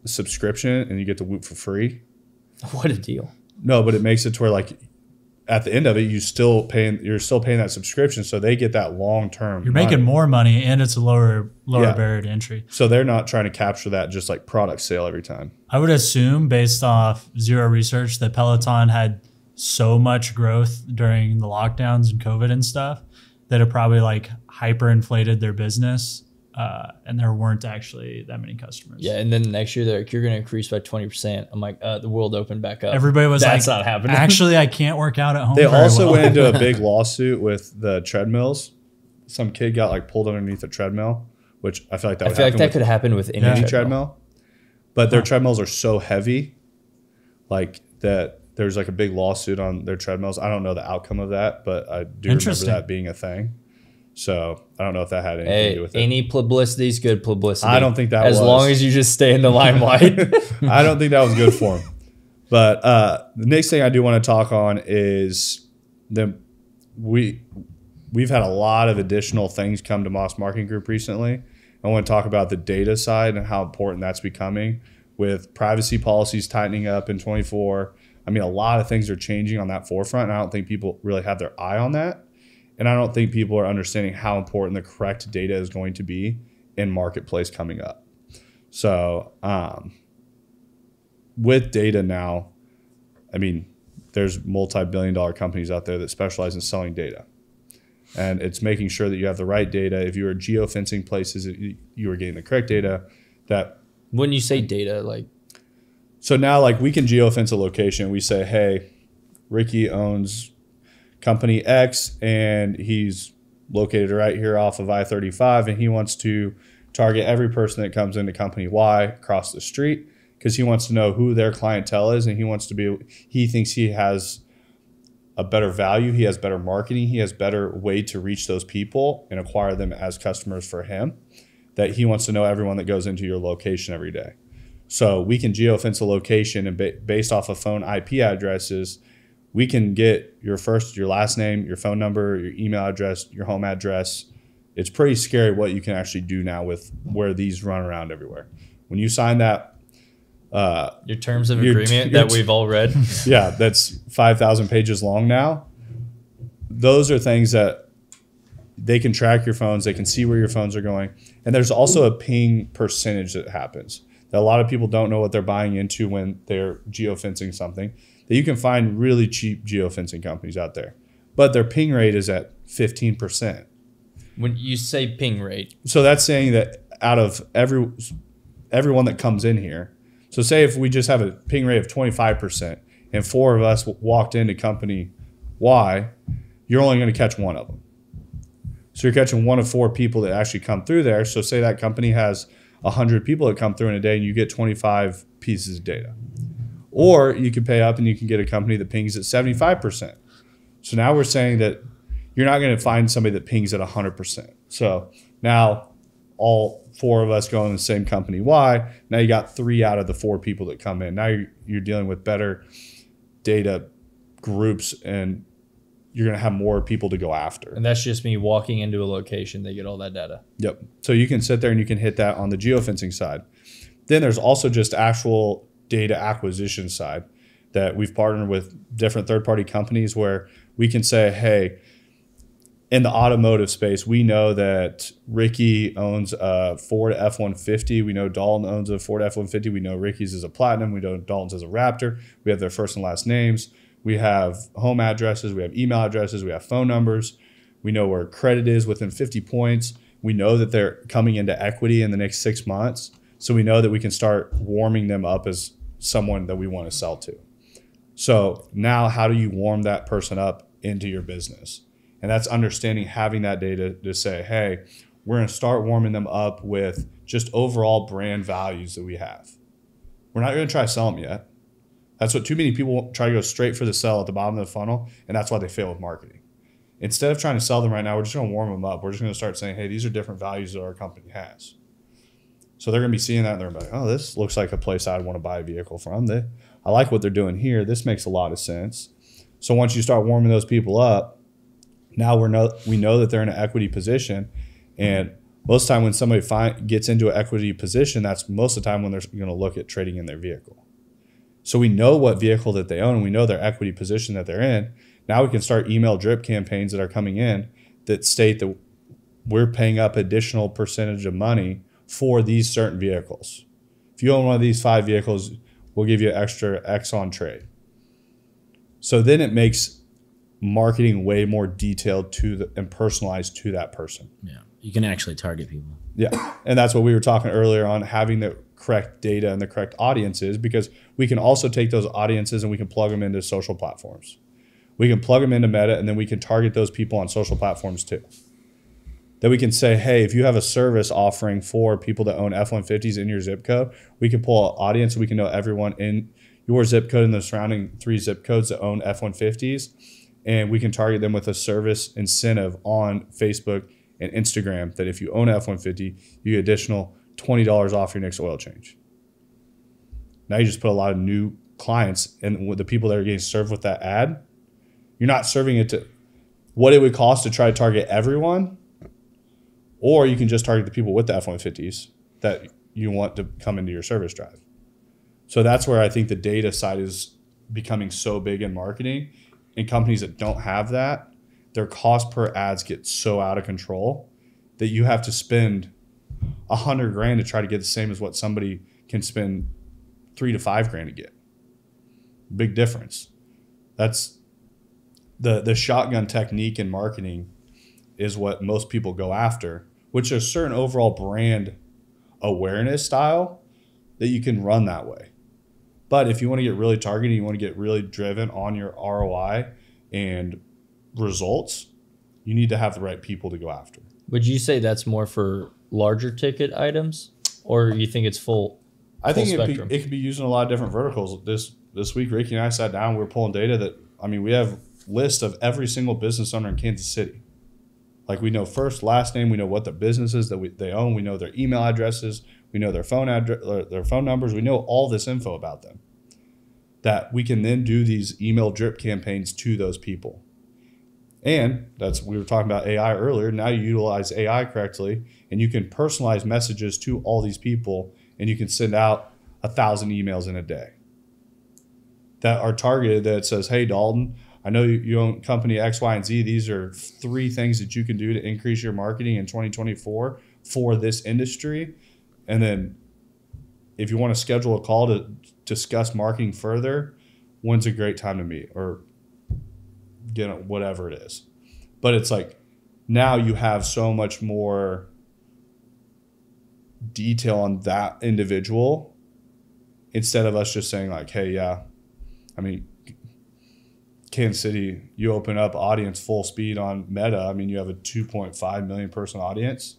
[SPEAKER 3] subscription and you get the Whoop for free. *laughs*
[SPEAKER 2] What a deal!
[SPEAKER 3] No, but it makes it to where like at the end of it, you still paying you're still paying that subscription, so they get that long term.
[SPEAKER 4] You're making money. more money, and it's a lower lower yeah. barrier to entry.
[SPEAKER 3] So they're not trying to capture that just like product sale every time.
[SPEAKER 4] I would assume, based off zero research, that Peloton had so much growth during the lockdowns and COVID and stuff that it probably like hyperinflated their business uh, and there weren't actually that many customers.
[SPEAKER 2] Yeah, and then the next year they're like, you're going to increase by twenty percent. I'm like, uh, the world opened back up.
[SPEAKER 4] Everybody was
[SPEAKER 2] That's
[SPEAKER 4] like,
[SPEAKER 2] not happening.
[SPEAKER 4] Actually, I can't work out at home.
[SPEAKER 3] They
[SPEAKER 4] very
[SPEAKER 3] also
[SPEAKER 4] well."
[SPEAKER 3] went into a big *laughs* lawsuit with the treadmills. Some kid got like pulled underneath a treadmill, which I feel like that
[SPEAKER 2] I
[SPEAKER 3] would
[SPEAKER 2] feel like that
[SPEAKER 3] with
[SPEAKER 2] could happen with any
[SPEAKER 4] Yeah.
[SPEAKER 2] treadmill.
[SPEAKER 3] treadmill. But their treadmills are so heavy, like that. There's like a big lawsuit on their treadmills. I don't know the outcome of that, but I do remember that being a thing. So I don't know if that had anything to do with it.
[SPEAKER 2] any publicity is good publicity.
[SPEAKER 3] I don't think that
[SPEAKER 2] as
[SPEAKER 3] was.
[SPEAKER 2] long as you just stay in the limelight. *laughs*
[SPEAKER 3] I don't think that was good for him. But uh, the next thing I do want to talk on is the we we've had a lot of additional things come to Moss Marketing Group recently. I want to talk about the data side and how important that's becoming with privacy policies tightening up in 24. I mean, a lot of things are changing on that forefront, and I don't think people really have their eye on that. And I don't think people are understanding how important the correct data is going to be in marketplace coming up. So, um, with data now, I mean, there's multi-billion dollar companies out there that specialize in selling data. And it's making sure that you have the right data. If you are geofencing places, you you are getting the correct data. That
[SPEAKER 2] when you say data, like
[SPEAKER 3] so now, like we can geofence a location. We say, hey, Ricky owns company X, and he's located right here off of I-35, and he wants to target every person that comes into company Y across the street because he wants to know who their clientele is, and he wants to be. He thinks he has a better value. He has better marketing. He has better way to reach those people and acquire them as customers for him. That he wants to know everyone that goes into your location every day. So we can geofence a location and ba- based off of phone IP addresses, we can get your first, your last name, your phone number, your email address, your home address. It's pretty scary what you can actually do now with where these run around everywhere. When you sign that, uh,
[SPEAKER 2] your terms of
[SPEAKER 3] Your-
[SPEAKER 2] agreement
[SPEAKER 3] your-
[SPEAKER 2] that we've all read. *laughs*
[SPEAKER 3] yeah, that's 5,000 pages long now. Those are things that they can track your phones, they can see where your phones are going. And there's also a ping percentage that happens that a lot of people don't know what they're buying into when they're geofencing something. That you can find really cheap geofencing companies out there, but their ping rate is at 15%.
[SPEAKER 2] when you say ping rate,
[SPEAKER 3] So that's saying that out of every everyone that comes in here, so say if we just have a ping rate of 25% and four of us walked into company Y, you're only going to catch one of them. So you're catching one of four people that actually come through there. So say that company has 100 people that come through in a day and you get 25 pieces of data. Or you can pay up and you can get a company that pings at 75%. So now we're saying that you're not going to find somebody that pings at 100%. So now all four of us go in the same company Y. Now you got three out of the four people that come in. Now you're, you're dealing with better data groups and you're going to have more people to go after.
[SPEAKER 2] and that's just me walking into a location. They get all that data.
[SPEAKER 3] Yep. So you can sit there and you can hit that on the geofencing side. Then there's also just actual data acquisition side that we've partnered with different third party companies where we can say, hey, in the automotive space, we know that Ricky owns a Ford F 150. We know Dalton owns a Ford F 150. We know Ricky's is a Platinum. We know Dalton's is a Raptor. We have their first and last names. We have home addresses. We have email addresses. We have phone numbers. We know where credit is within 50 points. We know that they're coming into equity in the next six months. So we know that we can start warming them up as someone that we want to sell to. So now, how do you warm that person up into your business? And that's understanding having that data to say, hey, we're going to start warming them up with just overall brand values that we have. We're not going to try to sell them yet. That's what too many people try to go straight for the sell at the bottom of the funnel, and that's why they fail with marketing. Instead of trying to sell them right now, we're just going to warm them up. We're just going to start saying, hey, these are different values that our company has. So they're going to be seeing that and they're going to be like, oh, this looks like a place I'd want to buy a vehicle from. They, I like what they're doing here. This makes a lot of sense. So once you start warming those people up, now we're know, we know that they're in an equity position. And most time when somebody find, gets into an equity position, that's most of the time when they're going to look at trading in their vehicle. So we know what vehicle that they own we know their equity position that they're in. Now we can start email drip campaigns that are coming in that state that we're paying up additional percentage of money for these certain vehicles. If you own one of these five vehicles, we'll give you extra X on trade. So then it makes marketing way more detailed to the, and personalized to that person.
[SPEAKER 5] Yeah, you can actually target people.
[SPEAKER 3] Yeah. And that's what we were talking earlier on having the correct data and the correct audiences because we can also take those audiences and we can plug them into social platforms. We can plug them into Meta and then we can target those people on social platforms too. That we can say, hey, if you have a service offering for people that own F 150s in your zip code, we can pull an audience we can know everyone in your zip code and the surrounding three zip codes that own F 150s. And we can target them with a service incentive on Facebook and Instagram that if you own F 150, you get additional $20 off your next oil change. Now you just put a lot of new clients and the people that are getting served with that ad, you're not serving it to what it would cost to try to target everyone, or you can just target the people with the F 150s that you want to come into your service drive. So that's where I think the data side is becoming so big in marketing. And companies that don't have that, their cost per ads get so out of control that you have to spend a hundred grand to try to get the same as what somebody can spend three to five grand to get. Big difference. That's the the shotgun technique in marketing is what most people go after, which is a certain overall brand awareness style that you can run that way. But if you want to get really targeted, you want to get really driven on your ROI and results, you need to have the right people to go after.
[SPEAKER 2] Would you say that's more for larger ticket items, or you think it's full?
[SPEAKER 3] I think it, be, it could be used in a lot of different verticals. This this week, Ricky and I sat down. We are pulling data that I mean, we have list of every single business owner in Kansas City. Like we know first, last name. We know what the businesses that we, they own. We know their email addresses. We know their phone address, their phone numbers. We know all this info about them. That we can then do these email drip campaigns to those people. And that's we were talking about AI earlier. Now you utilize AI correctly, and you can personalize messages to all these people, and you can send out a thousand emails in a day that are targeted. That says, "Hey, Dalton, I know you own company X, Y, and Z. These are three things that you can do to increase your marketing in 2024 for this industry." And then, if you want to schedule a call to discuss marketing further, when's a great time to meet? Or you know, whatever it is. But it's like now you have so much more detail on that individual instead of us just saying like, hey, yeah, I mean, Kansas City, you open up audience full speed on Meta. I mean, you have a 2.5 million person audience.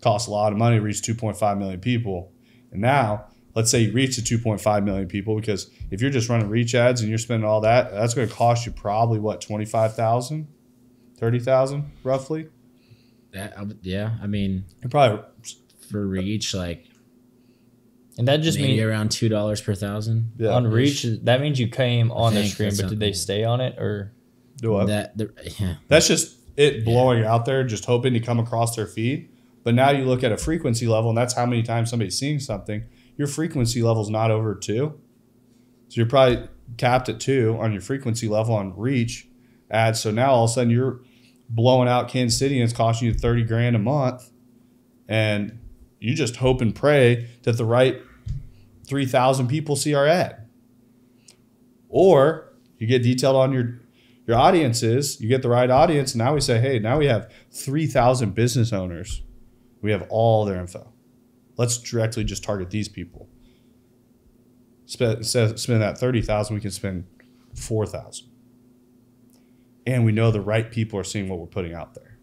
[SPEAKER 3] Costs a lot of money to reach 2.5 million people. And now let's say you reach the 2.5 million people because if you're just running reach ads and you're spending all that that's going to cost you probably what 25000 30000 roughly
[SPEAKER 5] yeah i mean
[SPEAKER 3] probably
[SPEAKER 5] for reach like
[SPEAKER 2] and that just means
[SPEAKER 5] around two dollars per thousand.
[SPEAKER 2] Yeah. On reach, that means you came on the screen, but did they stay on it or?
[SPEAKER 3] Do what? That the, yeah. That's just it blowing yeah. out there, just hoping to come across their feed. But now you look at a frequency level, and that's how many times somebody's seeing something your frequency level is not over two. So you're probably capped at two on your frequency level on reach ads. So now all of a sudden you're blowing out Kansas City and it's costing you 30 grand a month. And you just hope and pray that the right 3,000 people see our ad. Or you get detailed on your your audiences, you get the right audience. And now we say, hey, now we have 3,000 business owners. We have all their info. Let's directly just target these people. Spend, spending that 30000 we can spend 4000 And we know the right people are seeing what we're putting out there.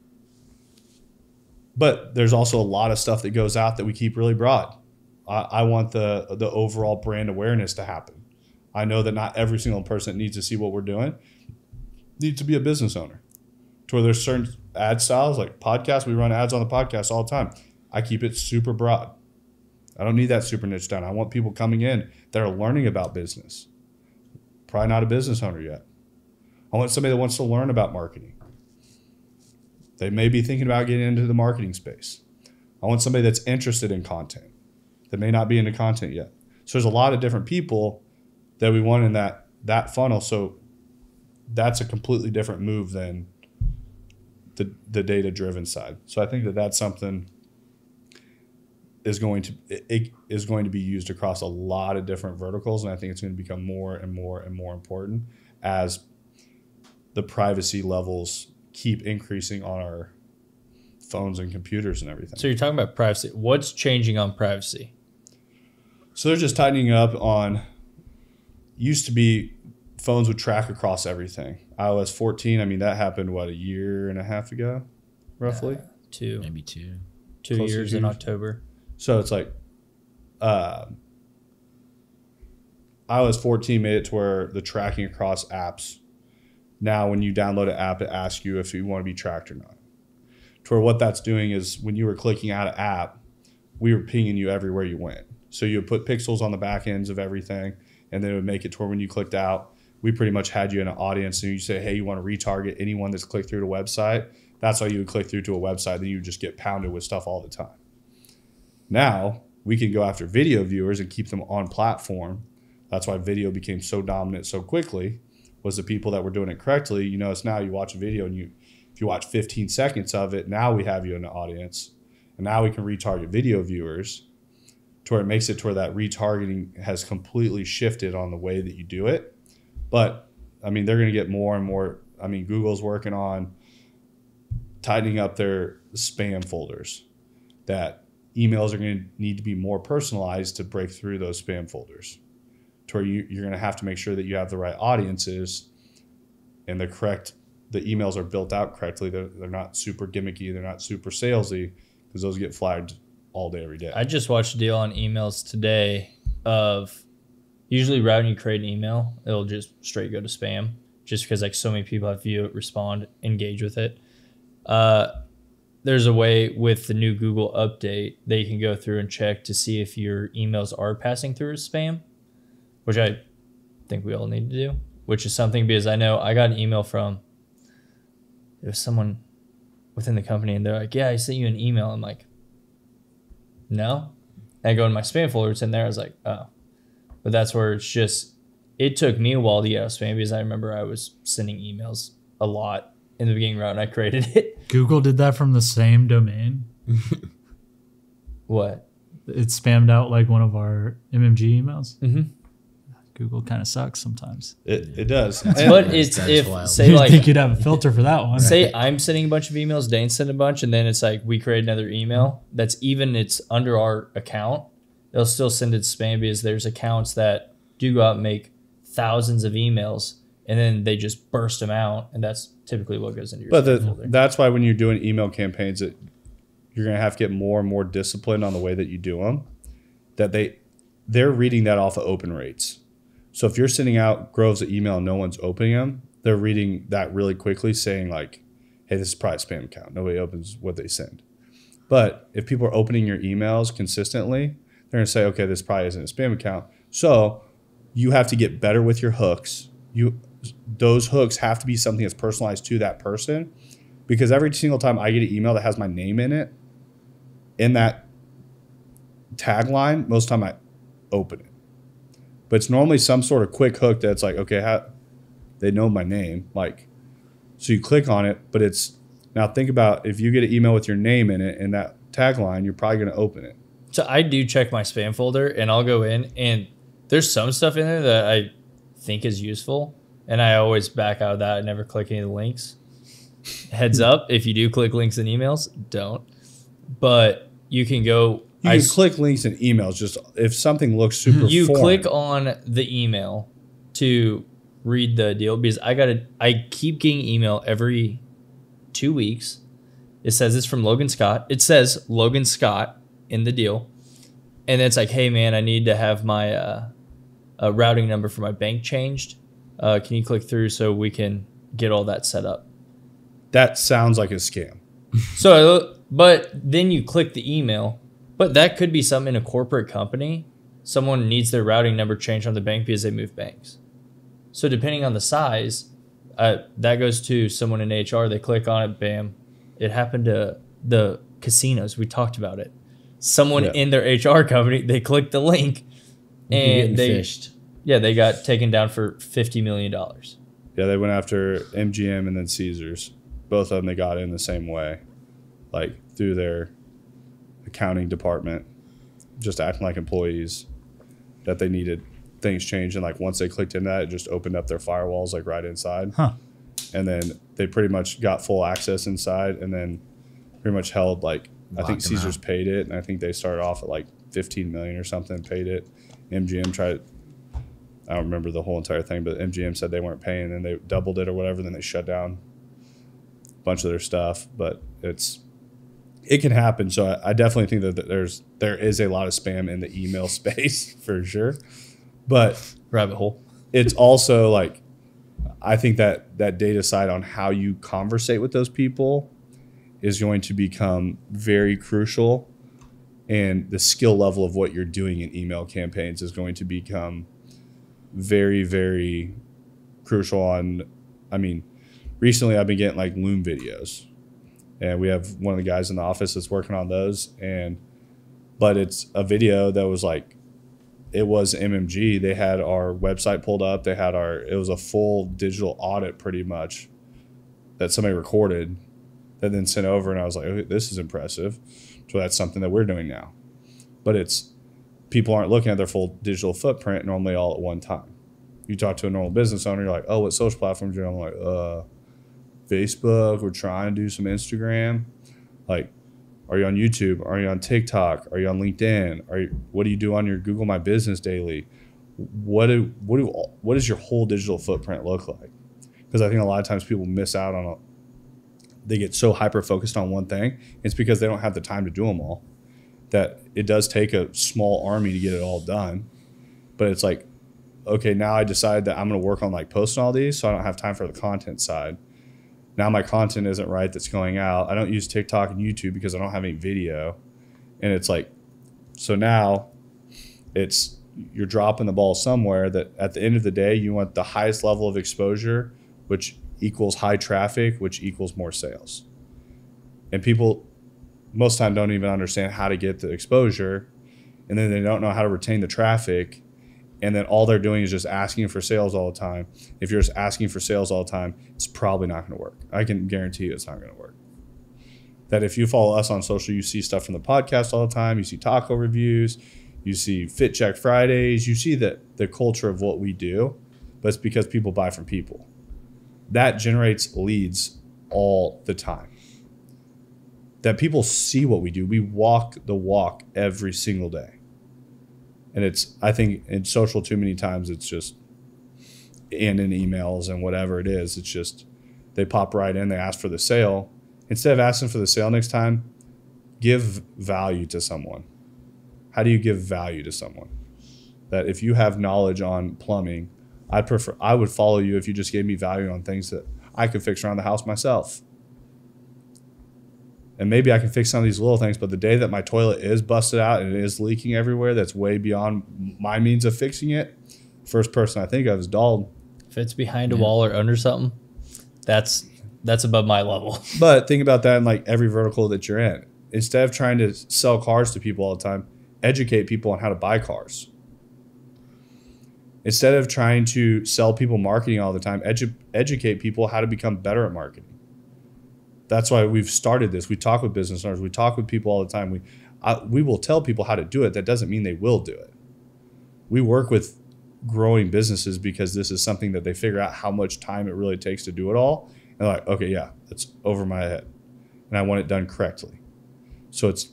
[SPEAKER 3] But there's also a lot of stuff that goes out that we keep really broad. I, I want the, the overall brand awareness to happen. I know that not every single person needs to see what we're doing needs to be a business owner. To where there's certain ad styles like podcasts, we run ads on the podcast all the time. I keep it super broad. I don't need that super niche down. I want people coming in that are learning about business. Probably not a business owner yet. I want somebody that wants to learn about marketing. They may be thinking about getting into the marketing space. I want somebody that's interested in content that may not be into content yet. So there's a lot of different people that we want in that that funnel. So that's a completely different move than the the data driven side. So I think that that's something is going to it is going to be used across a lot of different verticals and i think it's going to become more and more and more important as the privacy levels keep increasing on our phones and computers and everything.
[SPEAKER 2] So you're talking about privacy. What's changing on privacy?
[SPEAKER 3] So they're just tightening up on. Used to be phones would track across everything. iOS 14, I mean that happened what a year and a half ago, roughly. Uh,
[SPEAKER 2] two,
[SPEAKER 5] maybe two,
[SPEAKER 2] two years, years in October.
[SPEAKER 3] So it's like, uh, iOS 14 made it to where the tracking across apps. Now, when you download an app, it asks you if you want to be tracked or not. To where what that's doing is when you were clicking out an app, we were pinging you everywhere you went. So you would put pixels on the back ends of everything, and then it would make it to when you clicked out, we pretty much had you in an audience, and you say, "Hey, you want to retarget anyone that's clicked through the website?" That's how you would click through to a website. Then you would just get pounded with stuff all the time. Now we can go after video viewers and keep them on platform. That's why video became so dominant so quickly. Was the people that were doing it correctly? You notice now you watch a video and you, if you watch 15 seconds of it, now we have you in the audience, and now we can retarget video viewers to where it makes it to where that retargeting has completely shifted on the way that you do it. But I mean, they're going to get more and more. I mean, Google's working on tightening up their spam folders. That emails are going to need to be more personalized to break through those spam folders. To where you, you're going to have to make sure that you have the right audiences and the correct. The emails are built out correctly. They're, they're not super gimmicky. They're not super salesy because those get flagged all day, every day.
[SPEAKER 2] I just watched a deal on emails today of usually right when you create an email, it'll just straight go to spam just because like so many people have view it, respond, engage with it. Uh, there's a way with the new Google update they can go through and check to see if your emails are passing through as spam, which I think we all need to do, which is something because I know I got an email from it was someone within the company and they're like, Yeah, I sent you an email. I'm like, no. And I go in my spam folder, it's in there. I was like, oh. But that's where it's just, it took me a while to get out of spam because I remember I was sending emails a lot in the beginning route and I created *laughs* it.
[SPEAKER 4] Google did that from the same domain. *laughs*
[SPEAKER 2] what?
[SPEAKER 4] It spammed out like one of our MMG emails. Mm-hmm. Google kind of sucks sometimes.
[SPEAKER 3] It, it does.
[SPEAKER 2] but it's if wild. *laughs* say
[SPEAKER 4] You'd
[SPEAKER 2] like
[SPEAKER 4] think you'd have a filter for that one.
[SPEAKER 2] Say I'm sending a bunch of emails, Dane sent a bunch, and then it's like we create another email that's even it's under our account. They'll still send it spam because there's accounts that do go out and make thousands of emails and then they just burst them out, and that's typically what goes into your.
[SPEAKER 3] But the, that's why when you're doing email campaigns, that you're gonna have to get more and more disciplined on the way that you do them. That they they're reading that off of open rates so if you're sending out Groves of email and no one's opening them, they're reading that really quickly, saying like, "Hey, this is probably spam account. Nobody opens what they send." But if people are opening your emails consistently, they're gonna say, "Okay, this probably isn't a spam account." So you have to get better with your hooks. You those hooks have to be something that's personalized to that person, because every single time I get an email that has my name in it, in that tagline, most time I open it but it's normally some sort of quick hook that's like, okay, how, they know my name, like, so you click on it, but it's now think about if you get an email with your name in it and that tagline, you're probably going to open it.
[SPEAKER 2] So I do check my spam folder and I'll go in and there's some stuff in there that I think is useful and I always back out of that. I never click any of the links. Heads up, if you do click links in emails, don't. But you can go
[SPEAKER 3] you I can click links in emails. Just if something looks super,
[SPEAKER 2] you
[SPEAKER 3] foreign.
[SPEAKER 2] click on the email to read the deal because I got to. I keep getting email every two weeks. It says it's from Logan Scott. It says Logan Scott in the deal, and it's like, hey man, I need to have my uh, routing number for my bank changed. Uh, can you click through so we can get all that set up?
[SPEAKER 3] That sounds like a scam.
[SPEAKER 2] so, but then you click the email but that could be something in a corporate company. Someone needs their routing number changed on the bank because they move banks. So depending on the size, uh, that goes to someone in HR. They click on it, bam. It happened to the casinos. We talked about it. Someone yeah. in their HR company, they clicked the link, and they phished. Yeah, they got taken down for fifty million dollars.
[SPEAKER 3] Yeah, they went after MGM and then Caesars. Both of them they got in the same way, like through their accounting department just acting like employees that they needed things changed and like once they clicked in that it just opened up their firewalls like right inside
[SPEAKER 4] huh.
[SPEAKER 3] and then they pretty much got full access inside and then pretty much held like I think Caesars paid it, and I think they started off at like 15 million or something, paid it. MGM tried. I don't remember the whole entire thing, but MGM said they weren't paying, and they doubled it or whatever. Then they shut down a bunch of their stuff. But it's it can happen. So I, I definitely think that there's there is a lot of spam in the email *laughs* space for sure. But
[SPEAKER 2] rabbit hole.
[SPEAKER 3] It's also like I think that that data side on how you conversate with those people is going to become very crucial and the skill level of what you're doing in email campaigns is going to become very very crucial on i mean recently i've been getting like loom videos and we have one of the guys in the office that's working on those and but it's a video that was like it was mmg they had our website pulled up they had our it was a full digital audit pretty much that somebody recorded that then sent over, and I was like, this is impressive. So that's something that we're doing now. But it's people aren't looking at their full digital footprint normally all at one time. You talk to a normal business owner, you're like, oh, what social platforms are you on? I'm like, uh, Facebook. We're trying to do some Instagram. Like, are you on YouTube? Are you on TikTok? Are you on LinkedIn? Are you, what do you do on your Google My Business daily? What do what do what does your whole digital footprint look like? Because I think a lot of times people miss out on a, they get so hyper focused on one thing. It's because they don't have the time to do them all. That it does take a small army to get it all done. But it's like, okay, now I decide that I'm going to work on like posting all these, so I don't have time for the content side. Now my content isn't right that's going out. I don't use TikTok and YouTube because I don't have any video. And it's like, so now it's you're dropping the ball somewhere that at the end of the day, you want the highest level of exposure, which equals high traffic, which equals more sales. And people most time don't even understand how to get the exposure, and then they don't know how to retain the traffic, and then all they're doing is just asking for sales all the time. If you're just asking for sales all the time, it's probably not going to work. I can guarantee you it's not going to work. That if you follow us on social, you see stuff from the podcast all the time, you see taco reviews, you see Fit Check Fridays, you see the the culture of what we do, but it's because people buy from people that generates leads all the time. That people see what we do. We walk the walk every single day. And it's, I think in social, too many times it's just, and in emails and whatever it is, it's just, they pop right in, they ask for the sale. Instead of asking for the sale next time, give value to someone. How do you give value to someone? That if you have knowledge on plumbing, I prefer I would follow you if you just gave me value on things that I could fix around the house myself. And maybe I can fix some of these little things, but the day that my toilet is busted out and it is leaking everywhere, that's way beyond my means of fixing it. First person I think of is Dalton.
[SPEAKER 2] If it's behind a wall or under something, that's that's above my level. *laughs*
[SPEAKER 3] But think about that in like every vertical that you're in. Instead of trying to sell cars to people all the time, educate people on how to buy cars instead of trying to sell people marketing all the time, edu- educate people how to become better at marketing. That's why we've started this. We talk with business owners. We talk with people all the time. We I, we will tell people how to do it. That doesn't mean they will do it. We work with growing businesses because this is something that they figure out how much time it really takes to do it all. And like, okay, yeah, that's over my head, and I want it done correctly. So it's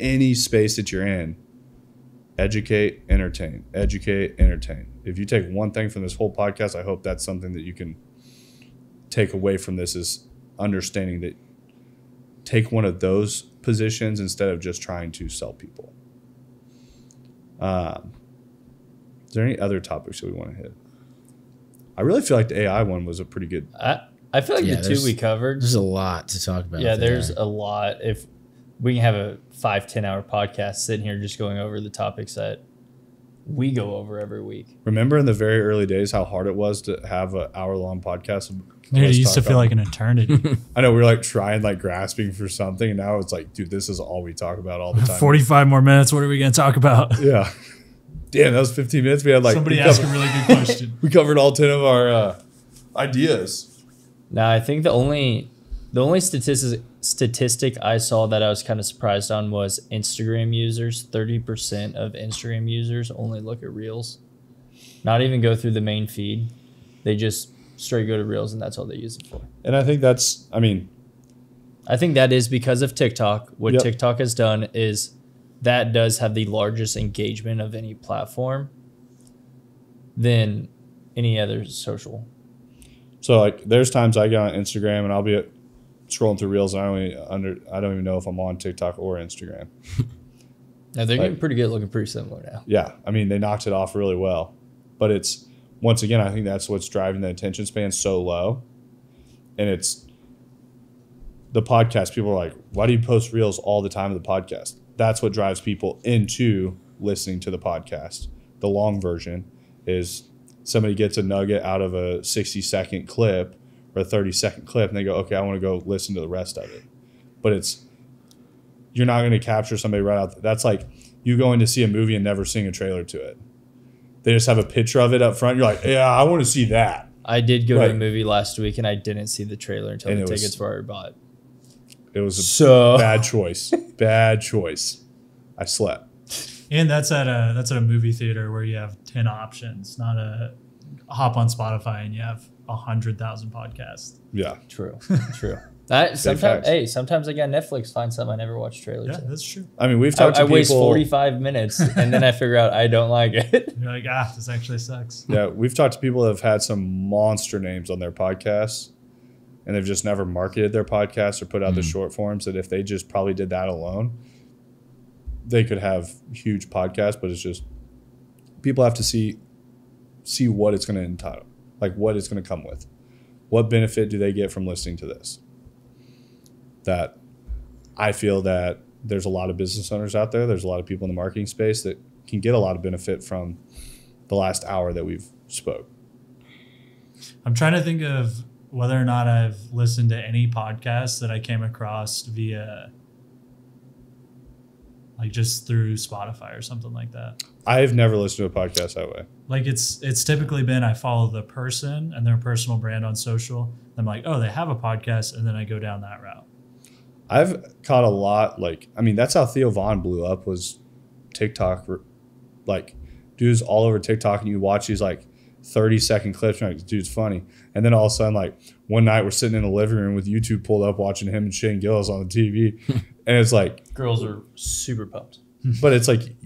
[SPEAKER 3] any space that you're in educate, entertain, educate, entertain. If you take one thing from this whole podcast, I hope that's something that you can take away from this is understanding that take one of those positions instead of just trying to sell people. Um, is there any other topics that we want to hit? I really feel like the AI one was a pretty good.
[SPEAKER 2] I, I feel like yeah, the two we covered.
[SPEAKER 5] There's a lot to talk about.
[SPEAKER 2] Yeah, there's AI. a lot. If we can have a five ten hour podcast sitting here just going over the topics that we go over every week.
[SPEAKER 3] Remember in the very early days how hard it was to have an hour long podcast?
[SPEAKER 4] Yeah, it used to feel like an eternity. *laughs*
[SPEAKER 3] I know we were like trying, like grasping for something, and now it's like, dude, this is all we talk about all the time. *laughs*
[SPEAKER 4] Forty five more minutes. What are we going to talk about? *laughs*
[SPEAKER 3] Yeah. Damn, that was fifteen minutes. We had like
[SPEAKER 4] somebody asked a really good question.
[SPEAKER 3] we covered all ten of our uh, ideas.
[SPEAKER 2] Now I think the only the only statistics statistic I saw that I was kind of surprised on was Instagram users. 30% of Instagram users only look at Reels. Not even go through the main feed. They just straight go to Reels and that's all they use it for.
[SPEAKER 3] And I think that's I mean
[SPEAKER 2] I think that is because of TikTok. What yep. TikTok has done is that does have the largest engagement of any platform than any other social.
[SPEAKER 3] So like, there's times I get on Instagram and I'll be scrolling through reels. And I don't even under I don't even know if I'm on TikTok or Instagram. *laughs*
[SPEAKER 2] now they're like, getting pretty good, looking pretty similar now.
[SPEAKER 3] Yeah, I mean they knocked it off really well, but it's once again I think that's what's driving the attention span so low, and it's the podcast. People are like, "Why do you post reels all the time of the podcast?" That's what drives people into listening to the podcast. The long version is somebody gets a nugget out of a 60 second clip or a 30 second clip and they go, okay, I want to go listen to the rest of it. But it's, you're not going to capture somebody right out. That's like you going to see a movie and never seeing a trailer to it. They just have a picture of it up front. You're like, yeah, I want to see that.
[SPEAKER 2] I did go right. to a movie last week and I didn't see the trailer until and the tickets was, were already bought.
[SPEAKER 3] It was a so. bad choice. *laughs* bad choice. I slept.
[SPEAKER 4] And that's at a that's at a movie theater where you have ten options, not a hop on Spotify and you have a hundred thousand podcasts.
[SPEAKER 3] Yeah,
[SPEAKER 2] true, *laughs* true. That sometimes, hey, sometimes I got Netflix find something I never watched trailers.
[SPEAKER 4] Yeah, that's true.
[SPEAKER 3] I mean, we've talked. I,
[SPEAKER 2] I waste forty five minutes *laughs* and then I figure out I don't like it. *laughs*
[SPEAKER 4] You're like, ah, this actually sucks.
[SPEAKER 3] Yeah, we've talked to people that have had some monster names on their podcasts, and they've just never marketed their podcasts or put out mm. the short forms. That if they just probably did that alone, they could have huge podcasts. But it's just people have to see see what it's going to entitle, like what it's going to come with. What benefit do they get from listening to this? That I feel that there's a lot of business owners out there, there's a lot of people in the marketing space that can get a lot of benefit from the last hour that we've spoke.
[SPEAKER 4] I'm trying to think of whether or not I've listened to any podcast that I came across via like just through Spotify or something like that.
[SPEAKER 3] I've never listened to a podcast that way.
[SPEAKER 4] Like it's it's typically been I follow the person and their personal brand on social. I'm like, oh, they have a podcast, and then I go down that route.
[SPEAKER 3] I've caught a lot. Like, I mean, that's how Theo Von blew up was TikTok. Like, dudes all over TikTok, and you watch these like 30 second clips. And like, dude's funny. And then all of a sudden, like one night, we're sitting in the living room with YouTube pulled up, watching him and Shane Gillis on the TV, *laughs* and it's like
[SPEAKER 2] girls are super pumped. *laughs*
[SPEAKER 3] But it's like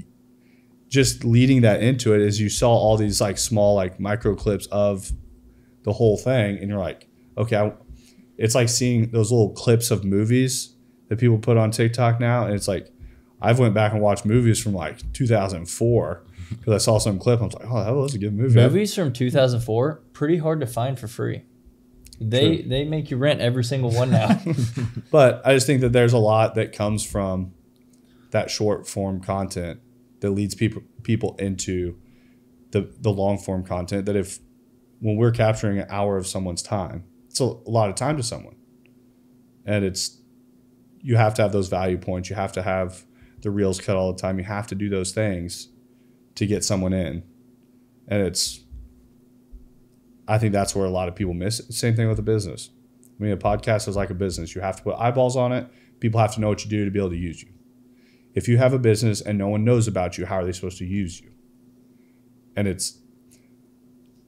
[SPEAKER 3] just leading that into it is you saw all these like small like micro clips of the whole thing, and you're like, okay, I, it's like seeing those little clips of movies that people put on TikTok now, and it's like I've went back and watched movies from like 2004 because I saw some clip. I was like, oh, that was a good movie.
[SPEAKER 2] Movies from 2004 pretty hard to find for free. They True. they make you rent every single one now. *laughs* *laughs*
[SPEAKER 3] but I just think that there's a lot that comes from that short form content that leads people people into the the long form content that if when we're capturing an hour of someone's time it's a, a lot of time to someone. And it's you have to have those value points. You have to have the reels cut all the time. You have to do those things to get someone in. And it's I think that's where a lot of people miss it. Same thing with a business. I mean, a podcast is like a business. You have to put eyeballs on it. People have to know what you do to be able to use you. If you have a business and no one knows about you, how are they supposed to use you? And it's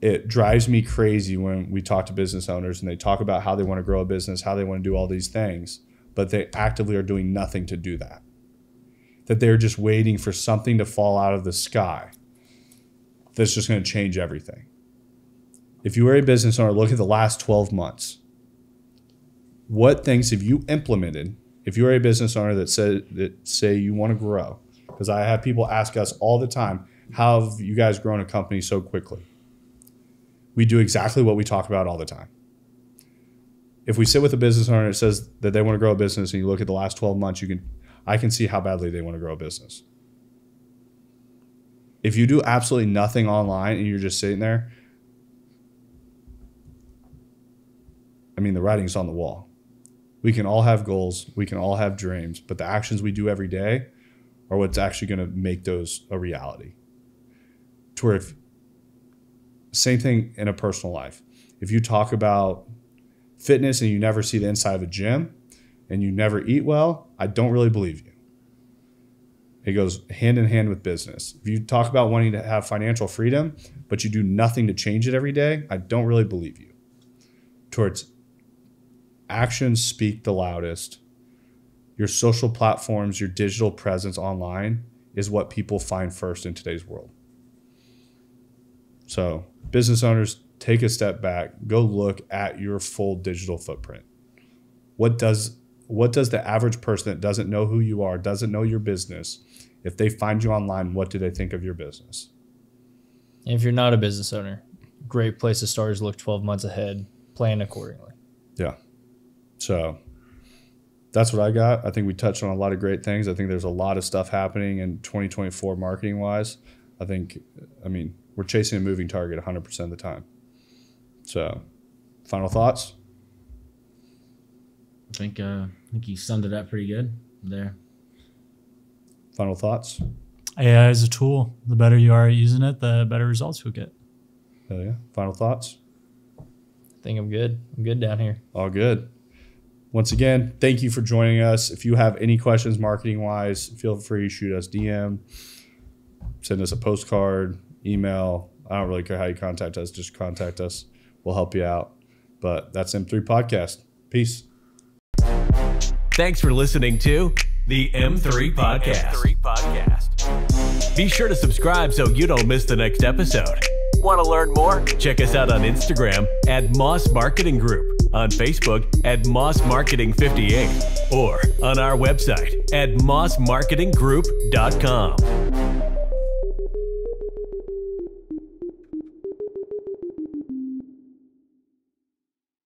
[SPEAKER 3] it drives me crazy when we talk to business owners and they talk about how they want to grow a business, how they want to do all these things, but they actively are doing nothing to do that. That they're just waiting for something to fall out of the sky that's just going to change everything. If you are a business owner, look at the last 12 months. What things have you implemented? If you are a business owner that say that say you want to grow, because I have people ask us all the time, how have you guys grown a company so quickly? We do exactly what we talk about all the time. If we sit with a business owner and it says that they want to grow a business and you look at the last 12 months, you can I can see how badly they want to grow a business. If you do absolutely nothing online and you're just sitting there, I mean the writing's on the wall. We can all have goals, we can all have dreams, but the actions we do every day are what's actually going to make those a reality. To where if same thing in a personal life. If you talk about fitness and you never see the inside of a gym and you never eat well, I don't really believe you. It goes hand in hand with business. If you talk about wanting to have financial freedom, but you do nothing to change it every day, I don't really believe you. Towards actions speak the loudest. Your social platforms, your digital presence online is what people find first in today's world. So, business owners, take a step back, go look at your full digital footprint. What does what does the average person that doesn't know who you are, doesn't know your business, if they find you online, what do they think of your business?
[SPEAKER 2] If you're not a business owner, great place to start is look 12 months ahead, plan accordingly.
[SPEAKER 3] Yeah. So that's what I got. I think we touched on a lot of great things. I think there's a lot of stuff happening in 2024 marketing wise. I think, I mean, we're chasing a moving target 100% of the time. So, final thoughts?
[SPEAKER 5] I think uh, I think you summed it up pretty good there.
[SPEAKER 3] Final thoughts?
[SPEAKER 4] AI is a tool. The better you are at using it, the better results you'll get.
[SPEAKER 3] Hell yeah. Final thoughts?
[SPEAKER 2] I think I'm good. I'm good down here.
[SPEAKER 3] All good. Once again, thank you for joining us. If you have any questions marketing wise, feel free to shoot us DM, send us a postcard, email. I don't really care how you contact us, just contact us. We'll help you out. But that's M3 Podcast. Peace.
[SPEAKER 1] Thanks for listening to the M3 Podcast. M3 Podcast. Be sure to subscribe so you don't miss the next episode. Want to learn more? Check us out on Instagram at Moss Marketing Group, on Facebook at Moss Marketing 58, or on our website at mossmarketinggroup.com.